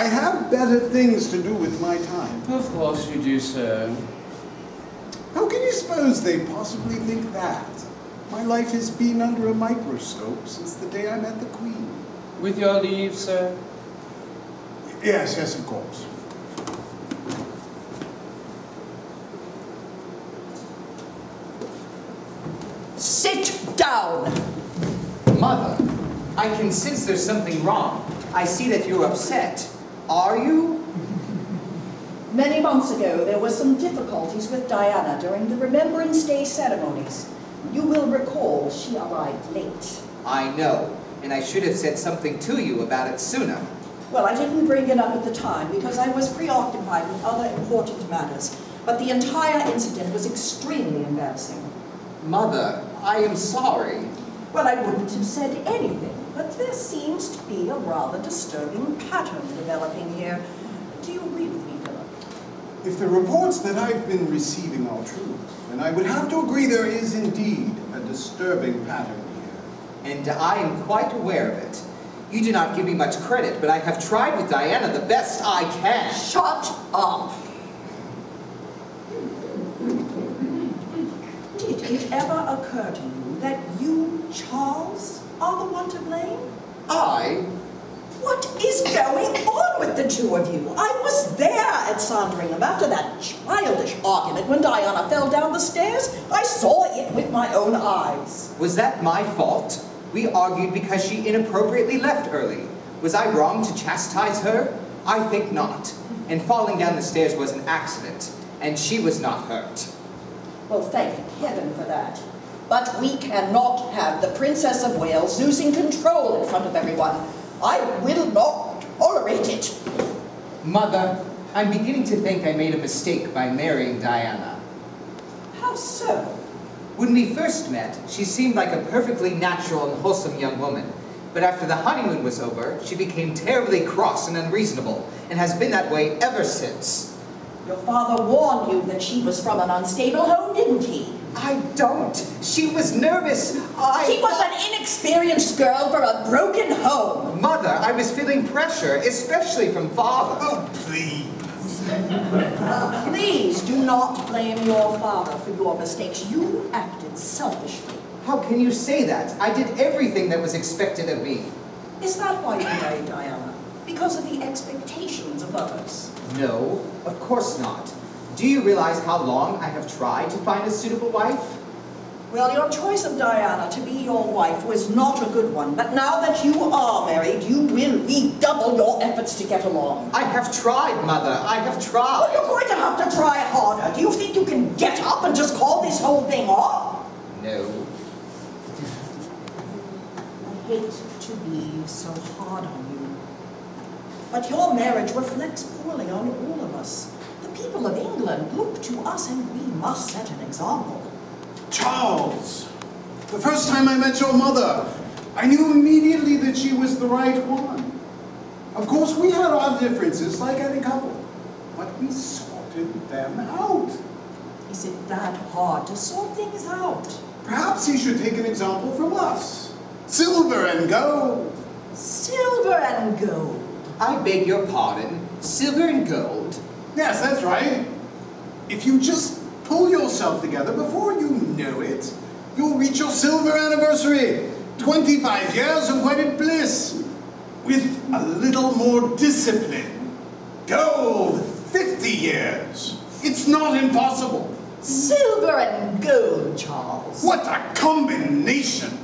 I have better things to do with my time. Of course you do, sir. How can you suppose they possibly think that? My life has been under a microscope since the day I met the Queen. With your leave, sir. Yes, yes, of course. Sit down! Mother, I can sense there's something wrong. I see that you're upset. Are you? Many months ago, there were some difficulties with Diana during the Remembrance Day ceremonies. You will recall she arrived late. I know, and I should have said something to you about it sooner. Well, I didn't bring it up at the time because I was preoccupied with other important matters, but the entire incident was extremely embarrassing. Mother, I am sorry. Well, I wouldn't have said anything, but there seems to be a rather disturbing pattern developing here. Do you agree with me, Philip? If the reports that I've been receiving are true, then I would have to agree there is indeed a disturbing pattern here. And I am quite aware of it. You do not give me much credit, but I have tried with Diana the best I can. Shut up! Did it ever occur to you that you, Charles, are the one to blame? I? What is going on with the two of you? I was there at Sandringham after that childish argument when Diana fell down the stairs. I saw it with my own eyes. Was that my fault? We argued because she inappropriately left early. Was I wrong to chastise her? I think not. And falling down the stairs was an accident, and she was not hurt. Well, thank heaven for that. But we cannot have the Princess of Wales losing control in front of everyone. I will not tolerate it. Mother, I'm beginning to think I made a mistake by marrying Diana. How so? When we first met, she seemed like a perfectly natural and wholesome young woman. But after the honeymoon was over, she became terribly cross and unreasonable, and has been that way ever since. Your father warned you that she was from an unstable home, didn't he? I don't. She was nervous. I... She was an inexperienced girl for a broken home. Mother, I was feeling pressure, especially from father. Oh, please. Uh, please do not blame your father for your mistakes. You acted selfishly. How can you say that? I did everything that was expected of me. Is that why you married Diana? Because of the expectations of others? No, of course not. Do you realize how long I have tried to find a suitable wife? Well, your choice of Diana to be your wife was not a good one, but now that you are married, you will redouble your efforts to get along. I have tried, Mother. I have tried. Well, you're going to have to try harder. Do you think you can get up and just call this whole thing off? No. I hate to be so hard on you, but your marriage reflects poorly on all of us. The people of England look to us and we must set an example. Charles! The first time I met your mother, I knew immediately that she was the right one. Of course, we had our differences, like any couple, but we sorted them out. Is it that hard to sort things out? Perhaps he should take an example from us. Silver and gold. Silver and gold. I beg your pardon. Silver and gold? Yes, that's right. If you just pull yourself together before you know it, you'll reach your silver anniversary. 25 years of wedded bliss. With a little more discipline. Gold, 50 years. It's not impossible. Silver and gold, Charles. What a combination!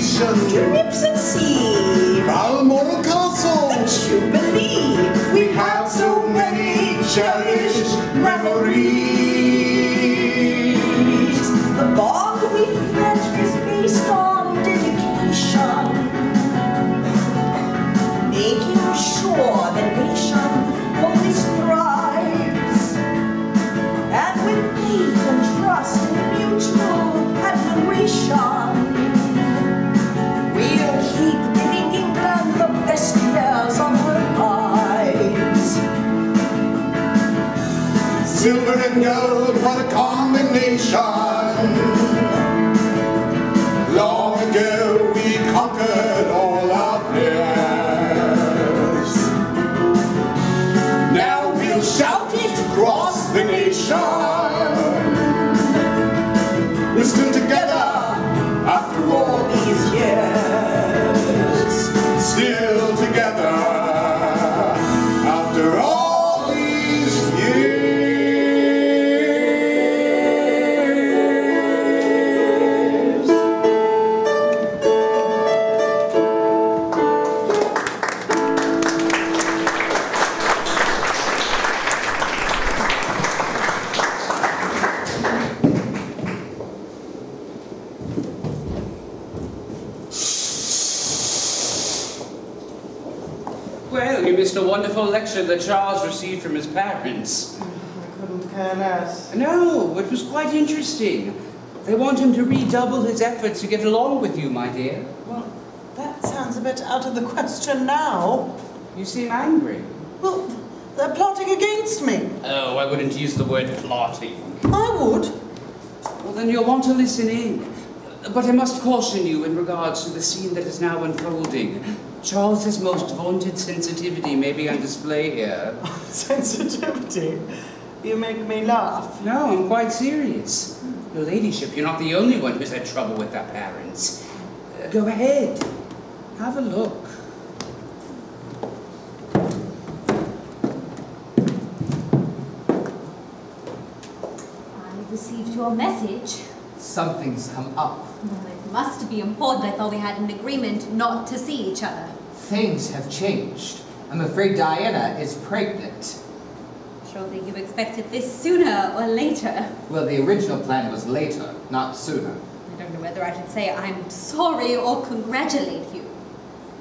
Your lips and seeds. From his parents. I Couldn't care less. No, it was quite interesting. They want him to redouble his efforts to get along with you, my dear. Well, that sounds a bit out of the question now. You seem angry. Well, they're plotting against me. Oh, I wouldn't use the word plotting. I would. Well, then you'll want to listen in. But I must caution you in regards to the scene that is now unfolding. Charles's most vaunted sensitivity may be on display here. Sensitivity? You make me laugh. No, I'm quite serious. Your ladyship, you're not the only one who's had trouble with their parents. Uh, go ahead. Have a look. I received your message. Something's come up. Well, it must be important. I thought we had an agreement not to see each other. Things have changed. I'm afraid Diana is pregnant. Surely you expected this sooner or later. Well, the original plan was later, not sooner. I don't know whether I should say I'm sorry or congratulate you.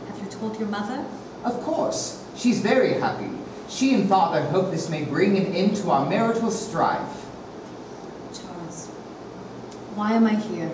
Have you told your mother? Of course. She's very happy. She and father hope this may bring an end to our marital strife. Why am I here?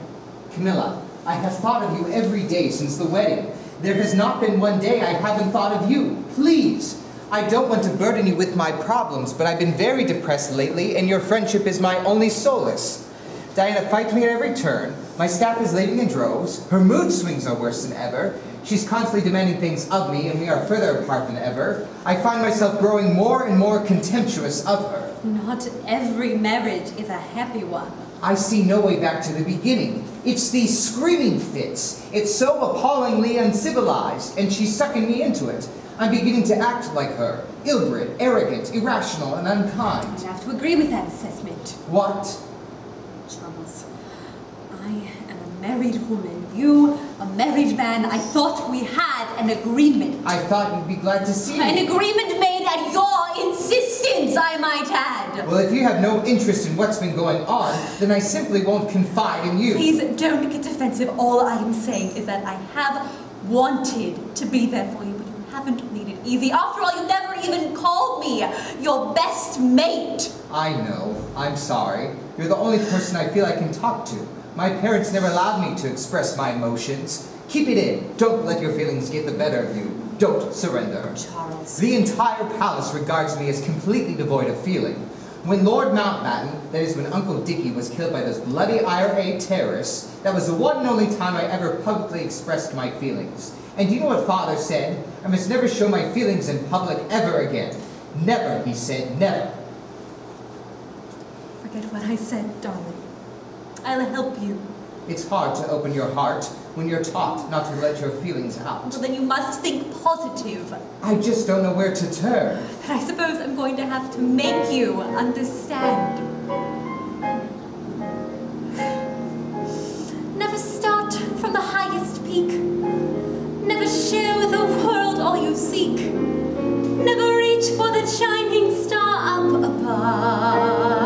Camilla, I have thought of you every day since the wedding. There has not been one day I haven't thought of you. Please. I don't want to burden you with my problems, but I've been very depressed lately, and your friendship is my only solace. Diana fights me at every turn. My staff is leaving in droves. Her mood swings are worse than ever. She's constantly demanding things of me, and we are further apart than ever. I find myself growing more and more contemptuous of her. Not every marriage is a happy one. I see no way back to the beginning. It's these screaming fits. It's so appallingly uncivilized, and she's sucking me into it. I'm beginning to act like her. Ill-bred, arrogant, irrational, and unkind. I have to agree with that assessment. What? Charles, I married woman. You, a married man. I thought we had an agreement. I thought you'd be glad to see An me. agreement made at your insistence, I might add. Well, if you have no interest in what's been going on, then I simply won't confide in you. Please don't get defensive. All I am saying is that I have wanted to be there for you, but you haven't made it easy. After all, you never even called me your best mate. I know. I'm sorry. You're the only person I feel I can talk to. My parents never allowed me to express my emotions. Keep it in. Don't let your feelings get the better of you. Don't surrender. Charles. The entire palace regards me as completely devoid of feeling. When Lord Mountbatten, that is when Uncle Dickie was killed by those bloody IRA terrorists, that was the one and only time I ever publicly expressed my feelings. And do you know what Father said? I must never show my feelings in public ever again. Never, he said, never. Forget what I said, darling. I'll help you. It's hard to open your heart when you're taught not to let your feelings out. Well, then you must think positive. I just don't know where to turn. But I suppose I'm going to have to make you understand. Never start from the highest peak. Never share with the world all you seek. Never reach for the shining star up above.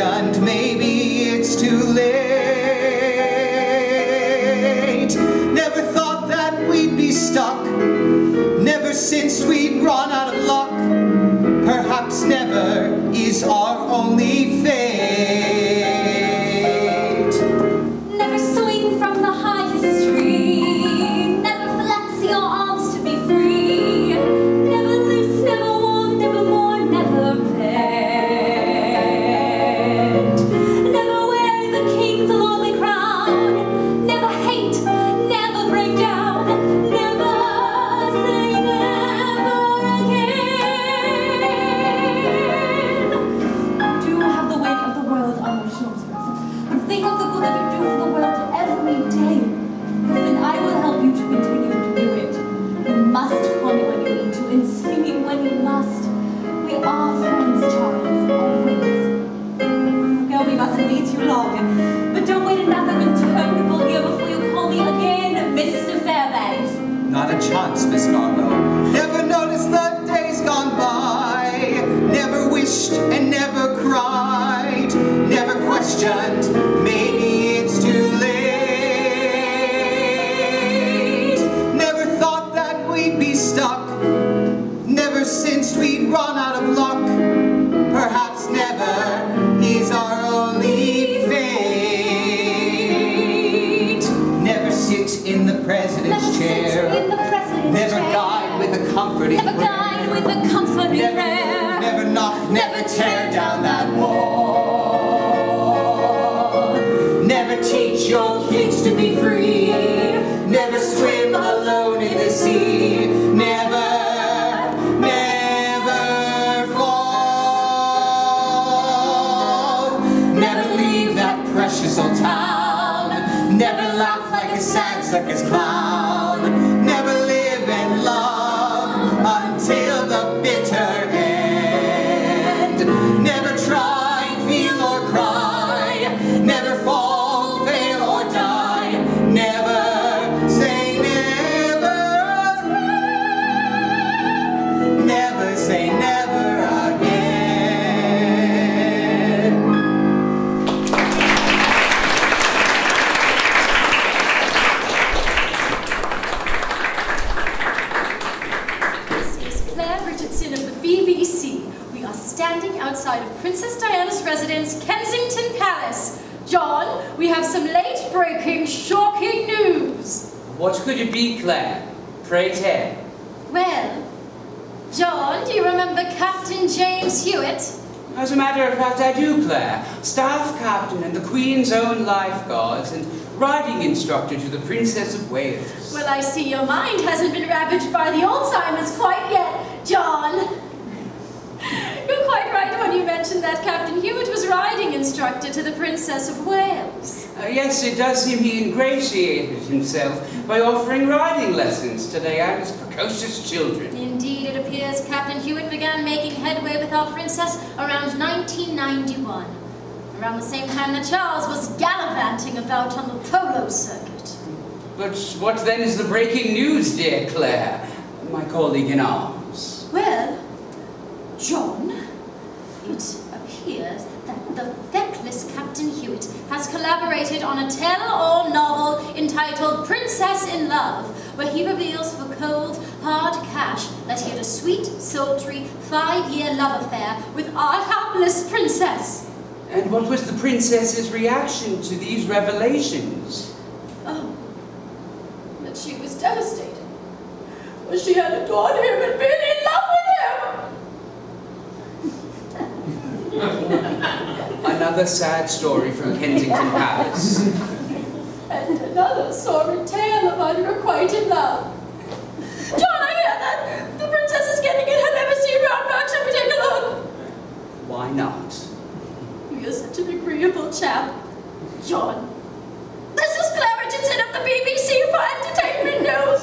and maybe it's too late. Never thought that we'd be stuck, never since we'd run out of luck. Perhaps never is our only fate. ingratiated himself by offering riding lessons to Diana's precocious children. Indeed, it appears Captain Hewitt began making headway with our princess around 1991, around the same time that Charles was gallivanting about on the polo circuit. But what then is the breaking news, dear Claire, my colleague and I? desultory five-year love affair with our helpless princess. And what was the princess's reaction to these revelations? Oh, that she was devastated. For she had adored him and been in love with him. another sad story from Kensington Palace. and another sorry tale of unrequited love. John, I why not? You're such an agreeable chap, John. This is Claverton of the BBC for Entertainment News.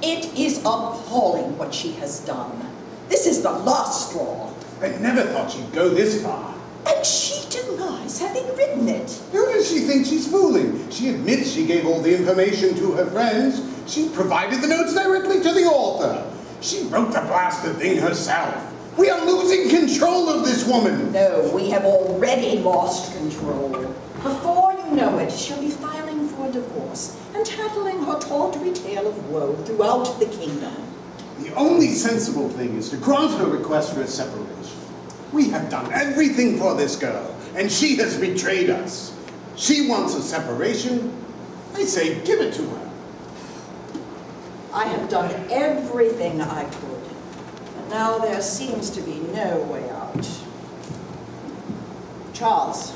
It is appalling what she has done. This is the last straw. I never thought she'd go this far. And she denies having written it. Who does she think she's fooling? She admits she gave all the information to her friends. She provided the notes directly to the author. She wrote the blasted thing herself. We are losing control of this woman. No, we have already lost control. Before you know it, she'll be filing for divorce and tattling her tawdry tale of woe throughout the kingdom. The only sensible thing is to grant her request for a separation. We have done everything for this girl, and she has betrayed us. She wants a separation. I say give it to her. I have done everything I could, and now there seems to be no way out. Charles,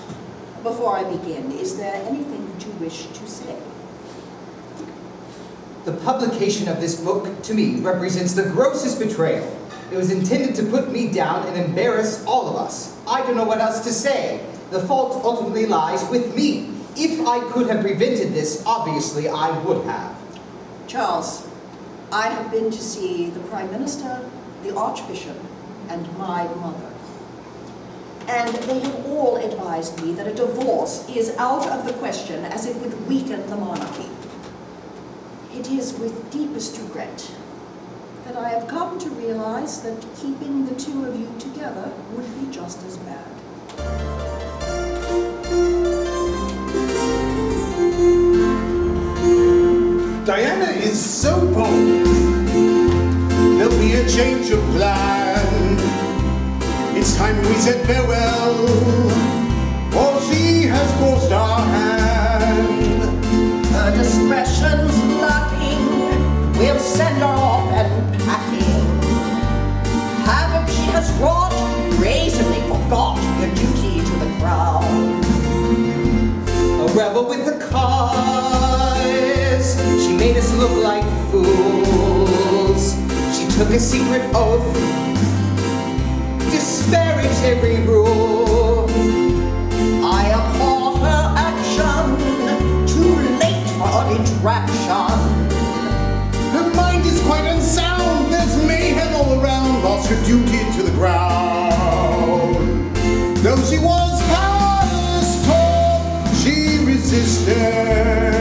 before I begin, is there anything that you wish to say? The publication of this book, to me, represents the grossest betrayal. It was intended to put me down and embarrass all of us. I don't know what else to say. The fault ultimately lies with me. If I could have prevented this, obviously I would have. Charles, I have been to see the Prime Minister, the Archbishop, and my mother. And they have all advised me that a divorce is out of the question as it would weaken the monarchy. It is with deepest regret that I have come to realize that keeping the two of you together would be just as bad. Diana is so bold. There'll be a change of plan. It's time we said farewell, for she has forced our hand. Her discretion's lacking. We'll send her off and packing. Havoc she has wrought, brazenly forgot your duty to the crown. A rebel with the cause. She made us look like fools. She took a secret oath, disparaged every rule. I abhor her action, too late for retraction. Her mind is quite unsound. There's mayhem all around. Lost her duty ground. Though she was powerless, tall, she resisted.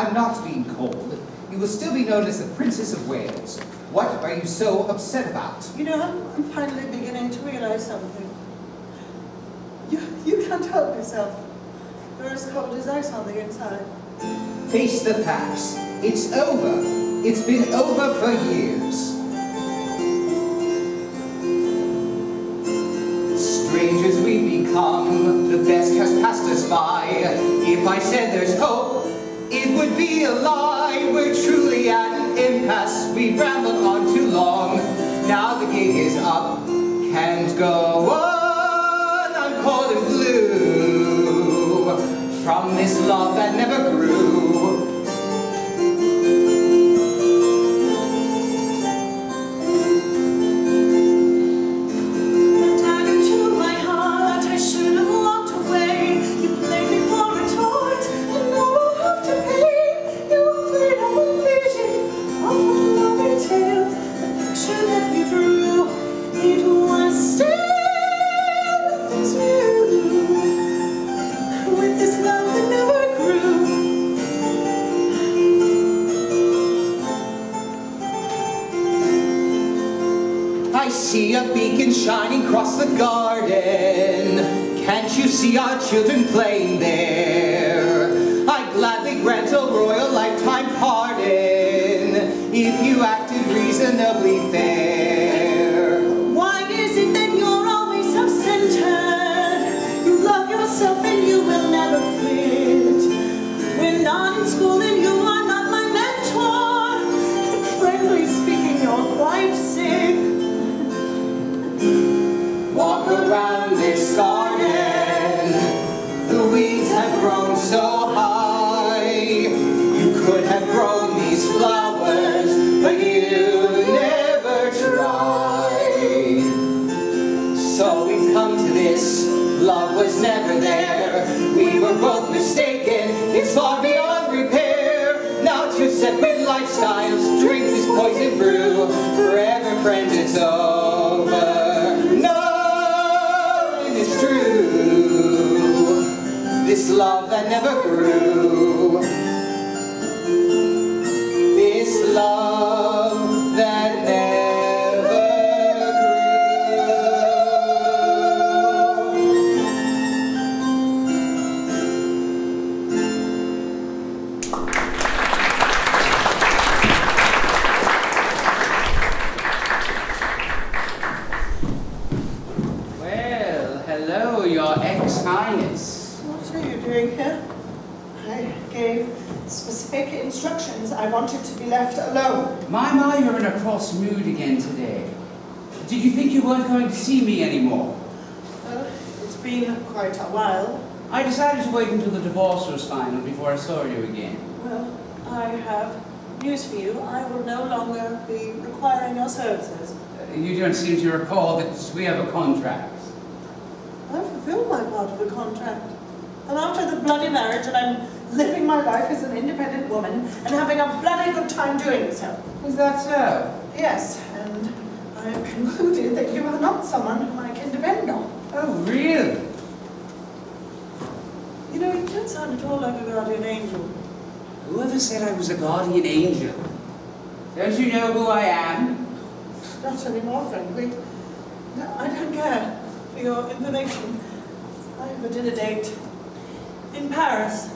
I'm not being cold. You will still be known as the Princess of Wales. What are you so upset about? You know, I'm, I'm finally beginning to realize something. You, you can't help yourself. You're as cold as ice on the inside. Face the facts. It's over. It's been over for years. Strangers we've become, the best has passed us by. If I said there's hope, it would be a lie. We're truly at an impasse. We've rambled on too long. Now the gig is up. Can't go on. I'm cold and blue from this love that never grew. Two separate lifestyles, drink this poison brew. Forever friends, it's over. Nothing is true. This love that never grew. Weren't going to see me anymore? Well, it's been quite a while. I decided to wait until the divorce was final before I saw you again. Well, I have news for you. I will no longer be requiring your services. Uh, You don't seem to recall that we have a contract. I've fulfilled my part of the contract. And after the bloody marriage, and I'm living my life as an independent woman and having a bloody good time doing so. Is that so? Yes, I have concluded that you are not someone whom I can depend on. Oh, really? You know, you don't sound at all like a guardian angel. Whoever said I was a guardian angel? Don't you know who I am? Not anymore, frankly. No, I don't care for your information. I have a dinner date in Paris.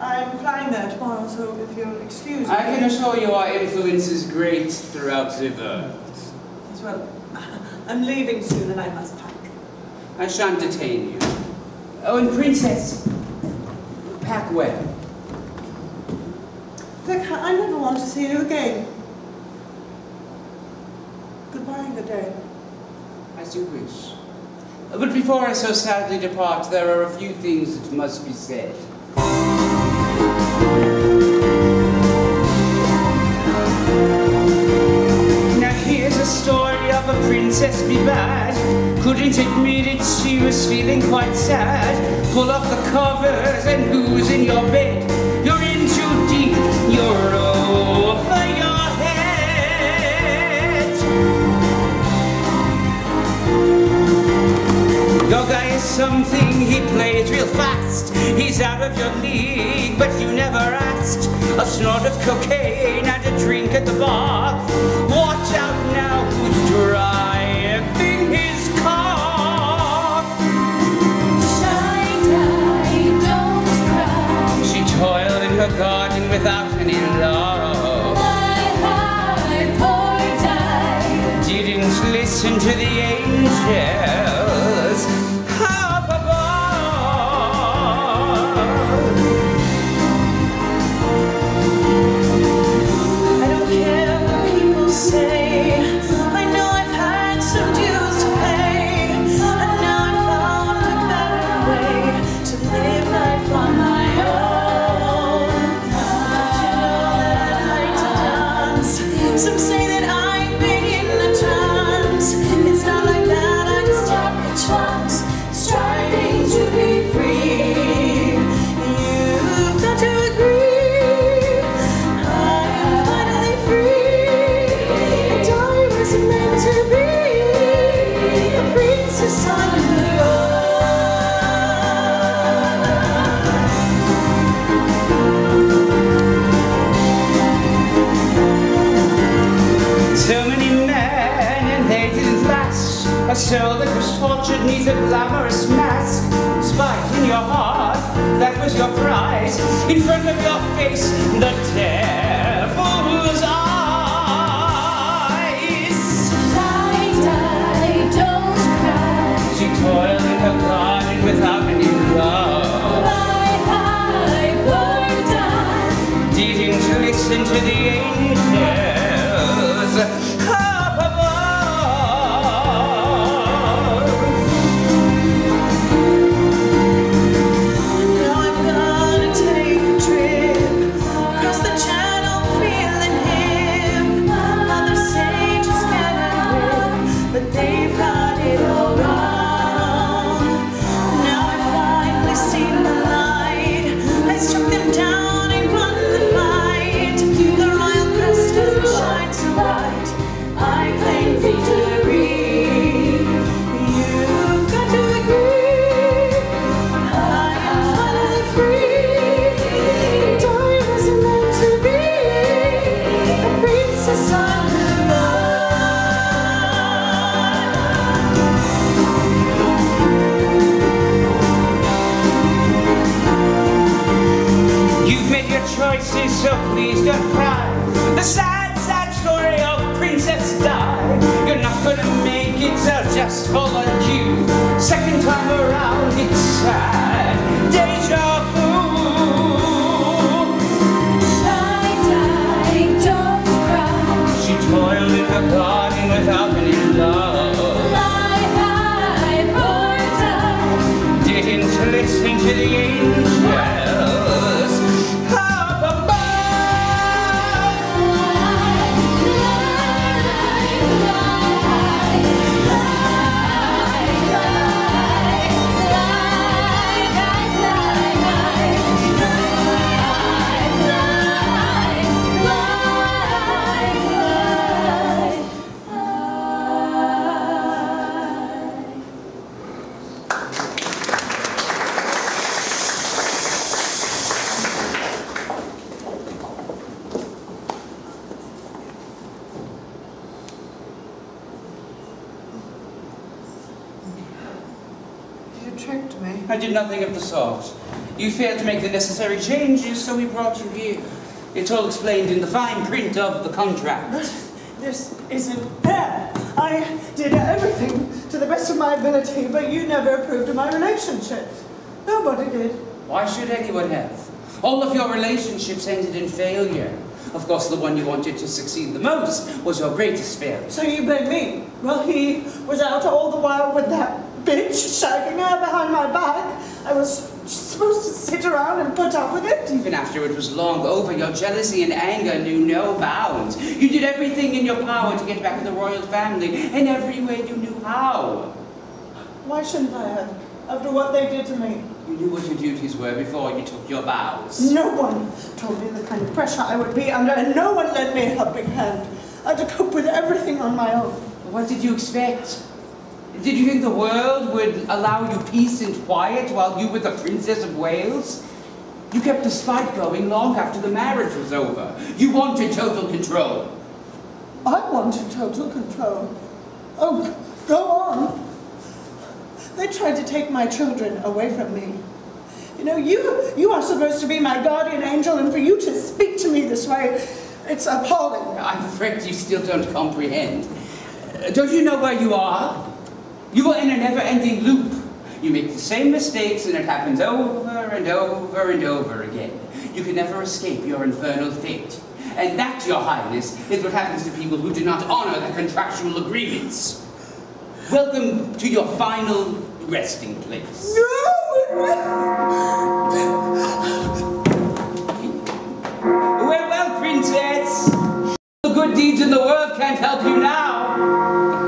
I'm flying there tomorrow, so if you'll excuse me. I can assure you our influence is great throughout the world. As well, I'm leaving soon and I must pack. I shan't detain you. Oh, and Princess, pack well. Vic, I never want to see you again. Goodbye and good day. As you wish. But before I so sadly depart, there are a few things that must be said. A princess be bad. Couldn't admit it, she was feeling quite sad. Pull up the covers and who's in your bed? You're in too deep, you're over your head. Your guy is something, he plays real fast. He's out of your league, but you never asked. A snort of cocaine and a drink at the bar. Watch out now, who's driving his car? Shy don't cry. She toiled in her garden without any love. Didn't listen to the angels tricked me. I did nothing of the sort. You failed to make the necessary changes, so we brought you here. It's all explained in the fine print of the contract. This isn't fair. I did everything to the best of my ability, but you never approved of my relationship. Nobody did. Why should anyone have? All of your relationships ended in failure. Of course, the one you wanted to succeed the most was your greatest failure. So you blame me? Well, he was out all the while with that bitch shagging her behind my back. I was supposed to sit around and put up with it. Even after it was long over, your jealousy and anger knew no bounds. You did everything in your power to get back at the royal family, in every way you knew how. Why shouldn't I have? After what they did to me. You knew what your duties were before you took your vows. No one told me the kind of pressure I would be under, and no one lent me a helping hand. I had to cope with everything on my own. What did you expect? Did you think the world would allow you peace and quiet while you were the Princess of Wales? You kept the spite going long after the marriage was over. You wanted total control. I wanted total control. Oh, go on. They tried to take my children away from me. You know, you, you are supposed to be my guardian angel, and for you to speak to me this way, it's appalling. I'm afraid you still don't comprehend. Uh, Don't you know where you are? You are in a never-ending loop. You make the same mistakes and it happens over and over and over again. You can never escape your infernal fate. And that, Your Highness, is what happens to people who do not honor their contractual agreements. Welcome to your final resting place. No! Well, well, princess. The good deeds in the world can't help you now.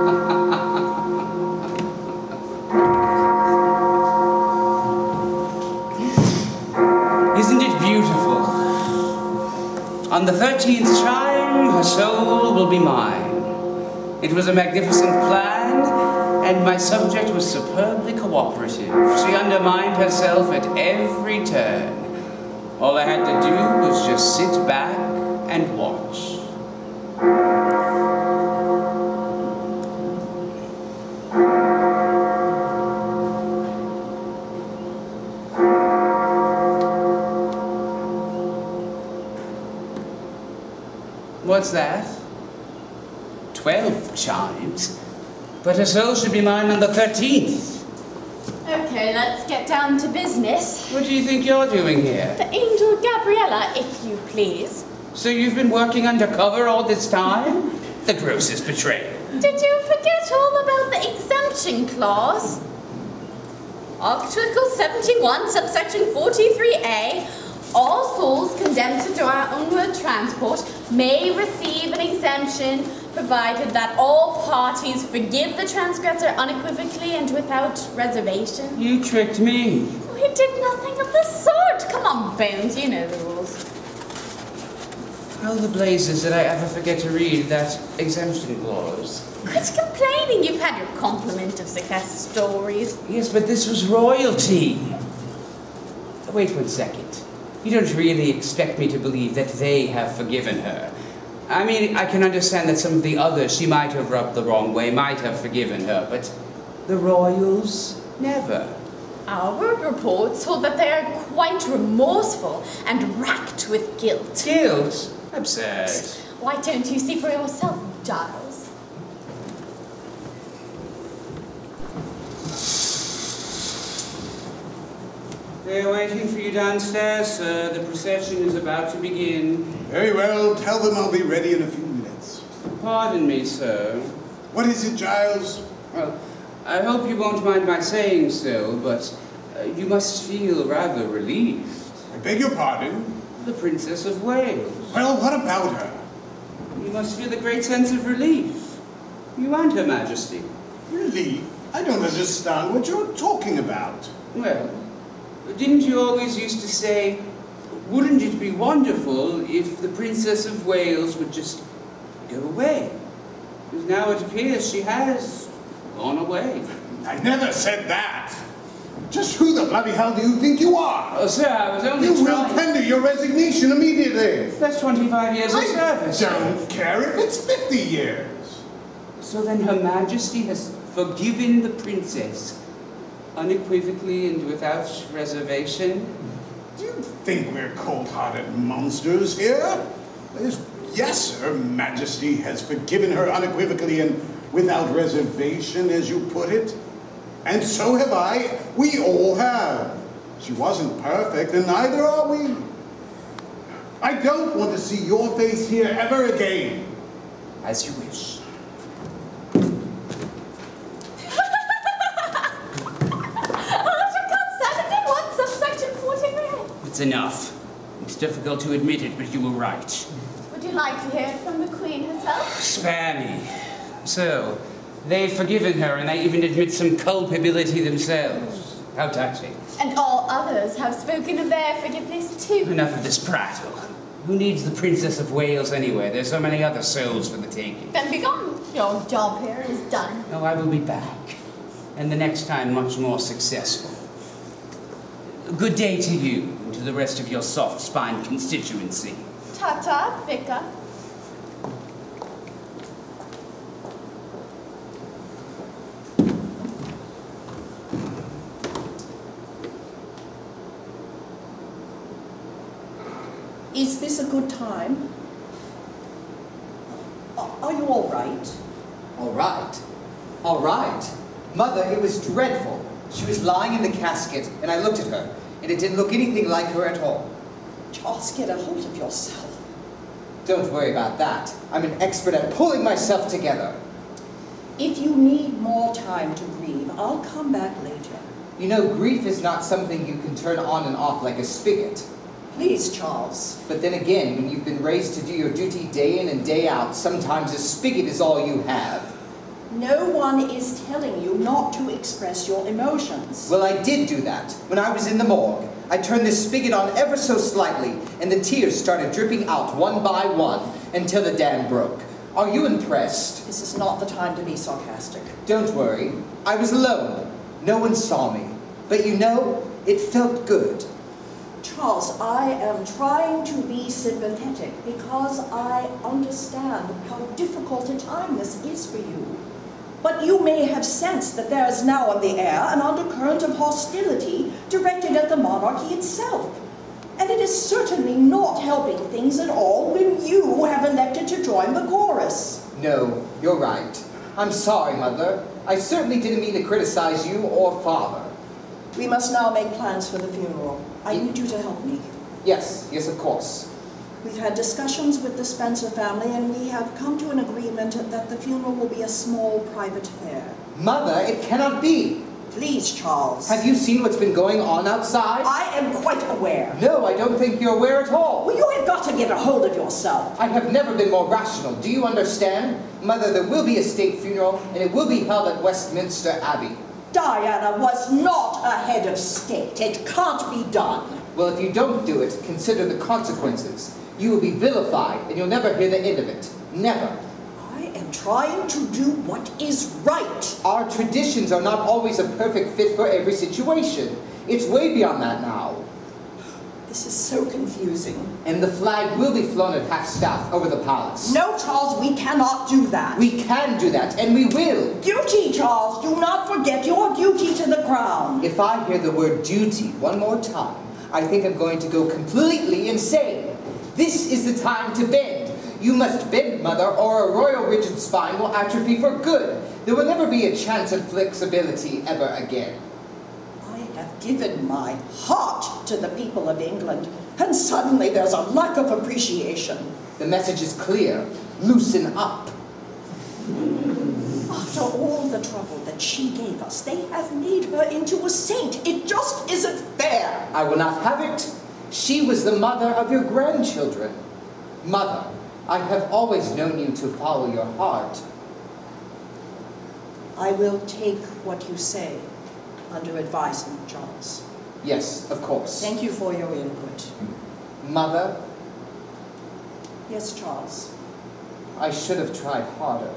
On the 13th chime, her soul will be mine. It was a magnificent plan, and my subject was superbly cooperative. She undermined herself at every turn. All I had to do was just sit back and watch. What's that? Twelve chimes? But her soul should be mine on the 13th. Okay, let's get down to business. What do you think you're doing here? The angel Gabriella, if you please. So you've been working undercover all this time? The grossest betrayal. Did you forget all about the exemption clause? Article 71, subsection 43A. All souls condemned to do our onward transport may receive an exemption provided that all parties forgive the transgressor unequivocally and without reservation. You tricked me. Oh, we did nothing of the sort. Come on, Bones, you know the rules. How the blazes did I ever forget to read that exemption clause? Quit complaining. You've had your complement of success stories. Yes, but this was royalty. Wait one second. You don't really expect me to believe that they have forgiven her. I mean, I can understand that some of the others she might have rubbed the wrong way, might have forgiven her, but the royals, never. Our reports hold that they are quite remorseful and racked with guilt. Guilt? Absurd. Why don't you see for yourself, Giles? They're waiting for you downstairs, sir. The procession is about to begin. Very well, tell them I'll be ready in a few minutes. Pardon me, sir. What is it, Giles? Well, I hope you won't mind my saying so, but uh, you must feel rather relieved. I beg your pardon? The Princess of Wales. Well, what about her? You must feel a great sense of relief. You and Her Majesty. Relief? I don't understand what you're talking about. Well, didn't you always used to say, wouldn't it be wonderful if the Princess of Wales would just go away? Because now it appears she has gone away. I never said that. Just who the bloody hell do you think you are? Oh, sir, I was only You will tender your resignation immediately. That's 25 years of I service. don't care if it's 50 years. So then Her Majesty has forgiven the princess unequivocally and without reservation? Do you think we're cold-hearted monsters here? Yes, Her Majesty has forgiven her unequivocally and without reservation, as you put it. And so have I. We all have. She wasn't perfect, and neither are we. I don't want to see your face here ever again. As you wish. Article 71, subsection 43. It's enough. It's difficult to admit it, but you were right. Would you like to hear it from the Queen herself? Spare me. So, they've forgiven her and they even admit some culpability themselves. How touching. And all others have spoken of their forgiveness too. Enough of this prattle. Who needs the Princess of Wales anyway? There's so many other souls for the taking. Then be gone. Your job here is done. No, I will be back. And the next time, much more successful. Good day to you to the rest of your soft-spined constituency. Ta-ta, Vicar. Is this a good time? Are are you all right? All right. All right. Mother, it was dreadful. She was lying in the casket, and I looked at her, and it didn't look anything like her at all. Charles, get a hold of yourself. Don't worry about that. I'm an expert at pulling myself together. If you need more time to grieve, I'll come back later. You know, grief is not something you can turn on and off like a spigot. Please, Charles. But then again, when you've been raised to do your duty day in and day out, sometimes a spigot is all you have. No one is telling you not to express your emotions. Well, I did do that. When I was in the morgue, I turned this spigot on ever so slightly, and the tears started dripping out one by one until the dam broke. Are you impressed? This is not the time to be sarcastic. Don't worry. I was alone. No one saw me. But you know, it felt good. Charles, I am trying to be sympathetic because I understand how difficult a time this is for you. But you may have sensed that there is now in the air an undercurrent of hostility directed at the monarchy itself. And it is certainly not helping things at all when you have elected to join the chorus. No, you're right. I'm sorry, Mother. I certainly didn't mean to criticize you or Father. We must now make plans for the funeral. I need you to help me. Yes, yes, of course. We've had discussions with the Spencer family and we have come to an agreement that the funeral will be a small private affair. Mother, it cannot be. Please, Charles. Have you seen what's been going on outside? I am quite aware. No, I don't think you're aware at all. Well, you have got to get a hold of yourself. I have never been more rational. Do you understand? Mother, there will be a state funeral, and it will be held at Westminster Abbey. Diana was not a head of state. It can't be done. Well, if you don't do it, consider the consequences. You will be vilified, and you'll never hear the end of it. Never. I am trying to do what is right. Our traditions are not always a perfect fit for every situation. It's way beyond that now. This is so confusing. And the flag will be flown at half-staff over the palace. No, Charles, we cannot do that. We can do that, and we will. Duty, Charles. Do not forget your duty to the crown. If I hear the word duty one more time, I think I'm going to go completely insane. This is the time to bend. You must bend, Mother, or a royal rigid spine will atrophy for good. There will never be a chance of flexibility ever again. I have given my heart to the people of England, and suddenly there's a lack of appreciation. The message is clear. Loosen up. After all the trouble that she gave us, they have made her into a saint. It just isn't fair. I will not have it. She was the mother of your grandchildren. Mother, I have always known you to follow your heart. I will take what you say under advisement, Charles. Yes, of course. Thank you for your input. Mother, Yes, Charles. I should have tried harder.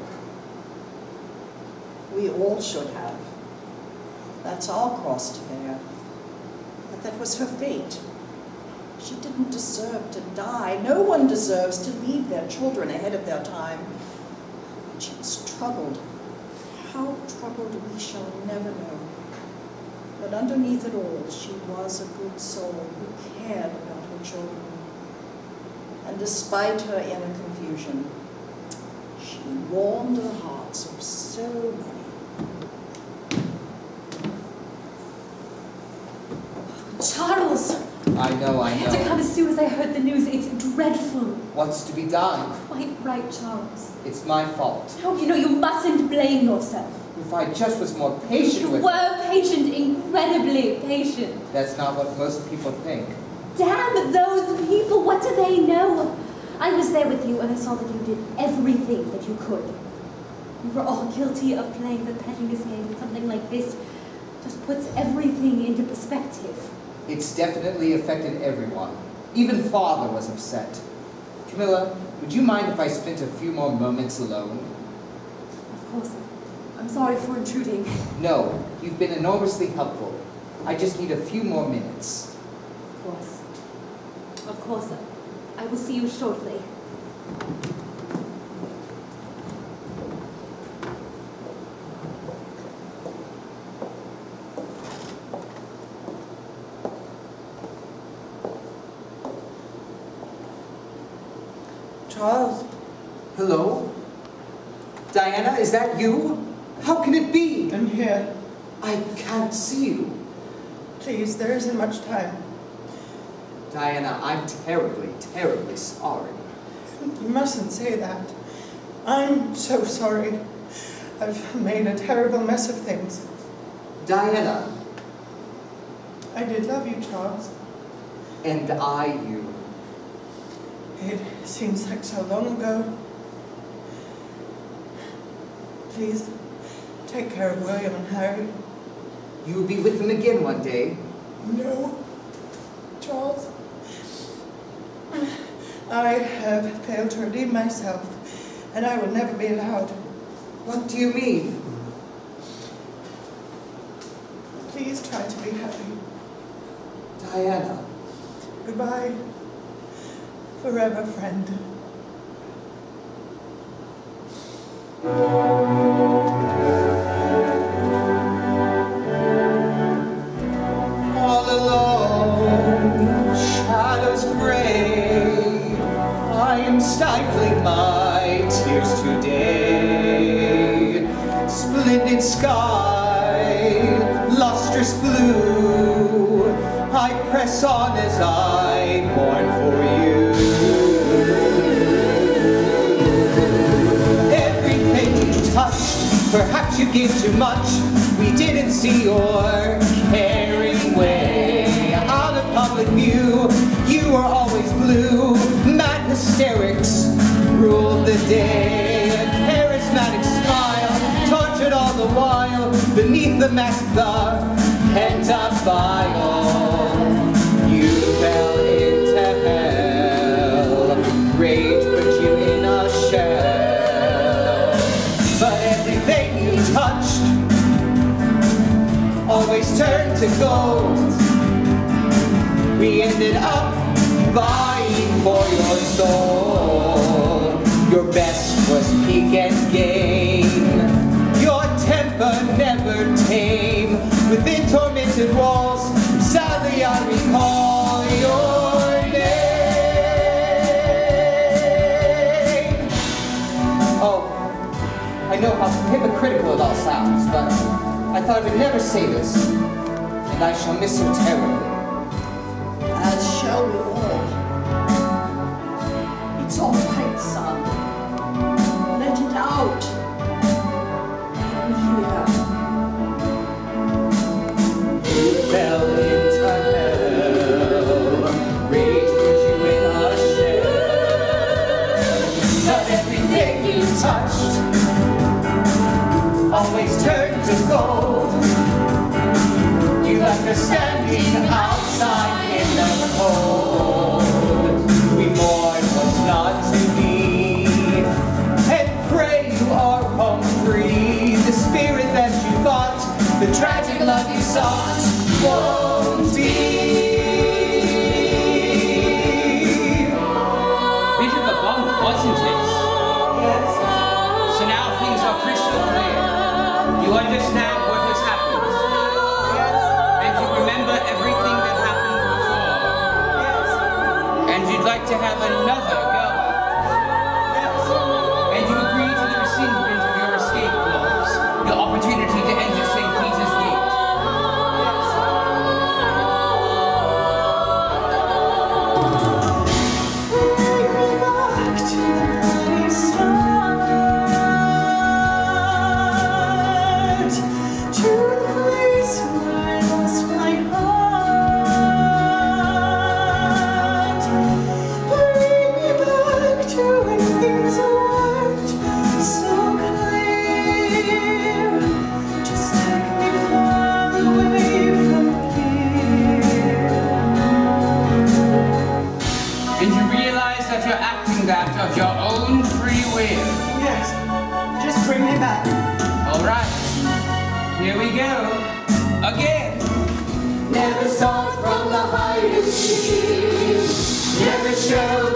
We all should have. That's our cross to bear. But that was her fate. She didn't deserve to die. No one deserves to leave their children ahead of their time. And she was troubled. How troubled we shall never know. But underneath it all, she was a good soul who cared about her children. And despite her inner confusion, she warmed the hearts of so many. Charles! I know, I I had to come as soon as I heard the news. It's dreadful. What's to be done? Quite right, Charles. It's my fault. No, you know, you mustn't blame yourself. If I just was more patient You with were patient, incredibly patient. That's not what most people think. Damn those people, what do they know? I was there with you and I saw that you did everything that you could. We were all guilty of playing the pettiness game and something like this just puts everything into perspective. It's definitely affected everyone. Even father was upset. Camilla, would you mind if I spent a few more moments alone? Of course, I'm sorry for intruding. No, you've been enormously helpful. I just need a few more minutes. Of course. Of course, I will see you shortly. Charles, Hello? Is that you? How can it be? I'm here. I can't see you. Please, there isn't much time. Diana, I'm terribly, terribly sorry. You mustn't say that. I'm so sorry. I've made a terrible mess of things. Diana, I did love you, Charles. and I you. It seems like so long ago. Please, take care of William and Harry. You will be with them again one day. No, Charles. I have failed to redeem myself, and I will never be allowed. What do you mean? Please try to be happy. Diana, Goodbye. Forever, friend. i am stifling my tears today. Splendid sky, lustrous blue, I press on as I. you gave too much. We didn't see your caring way. Out of public view, you were always blue. Mad hysterics ruled the day. A charismatic smile, tortured all the while. Beneath the mask, the pent-up bile. Gold. We ended up vying for your soul. Your best was peak and game. Your temper never tame. Within tormented walls, sadly I recall your name. Oh, I know how hypocritical it all sounds, but I thought I would never say this, and I shall miss her terribly. As shall we all. To have another from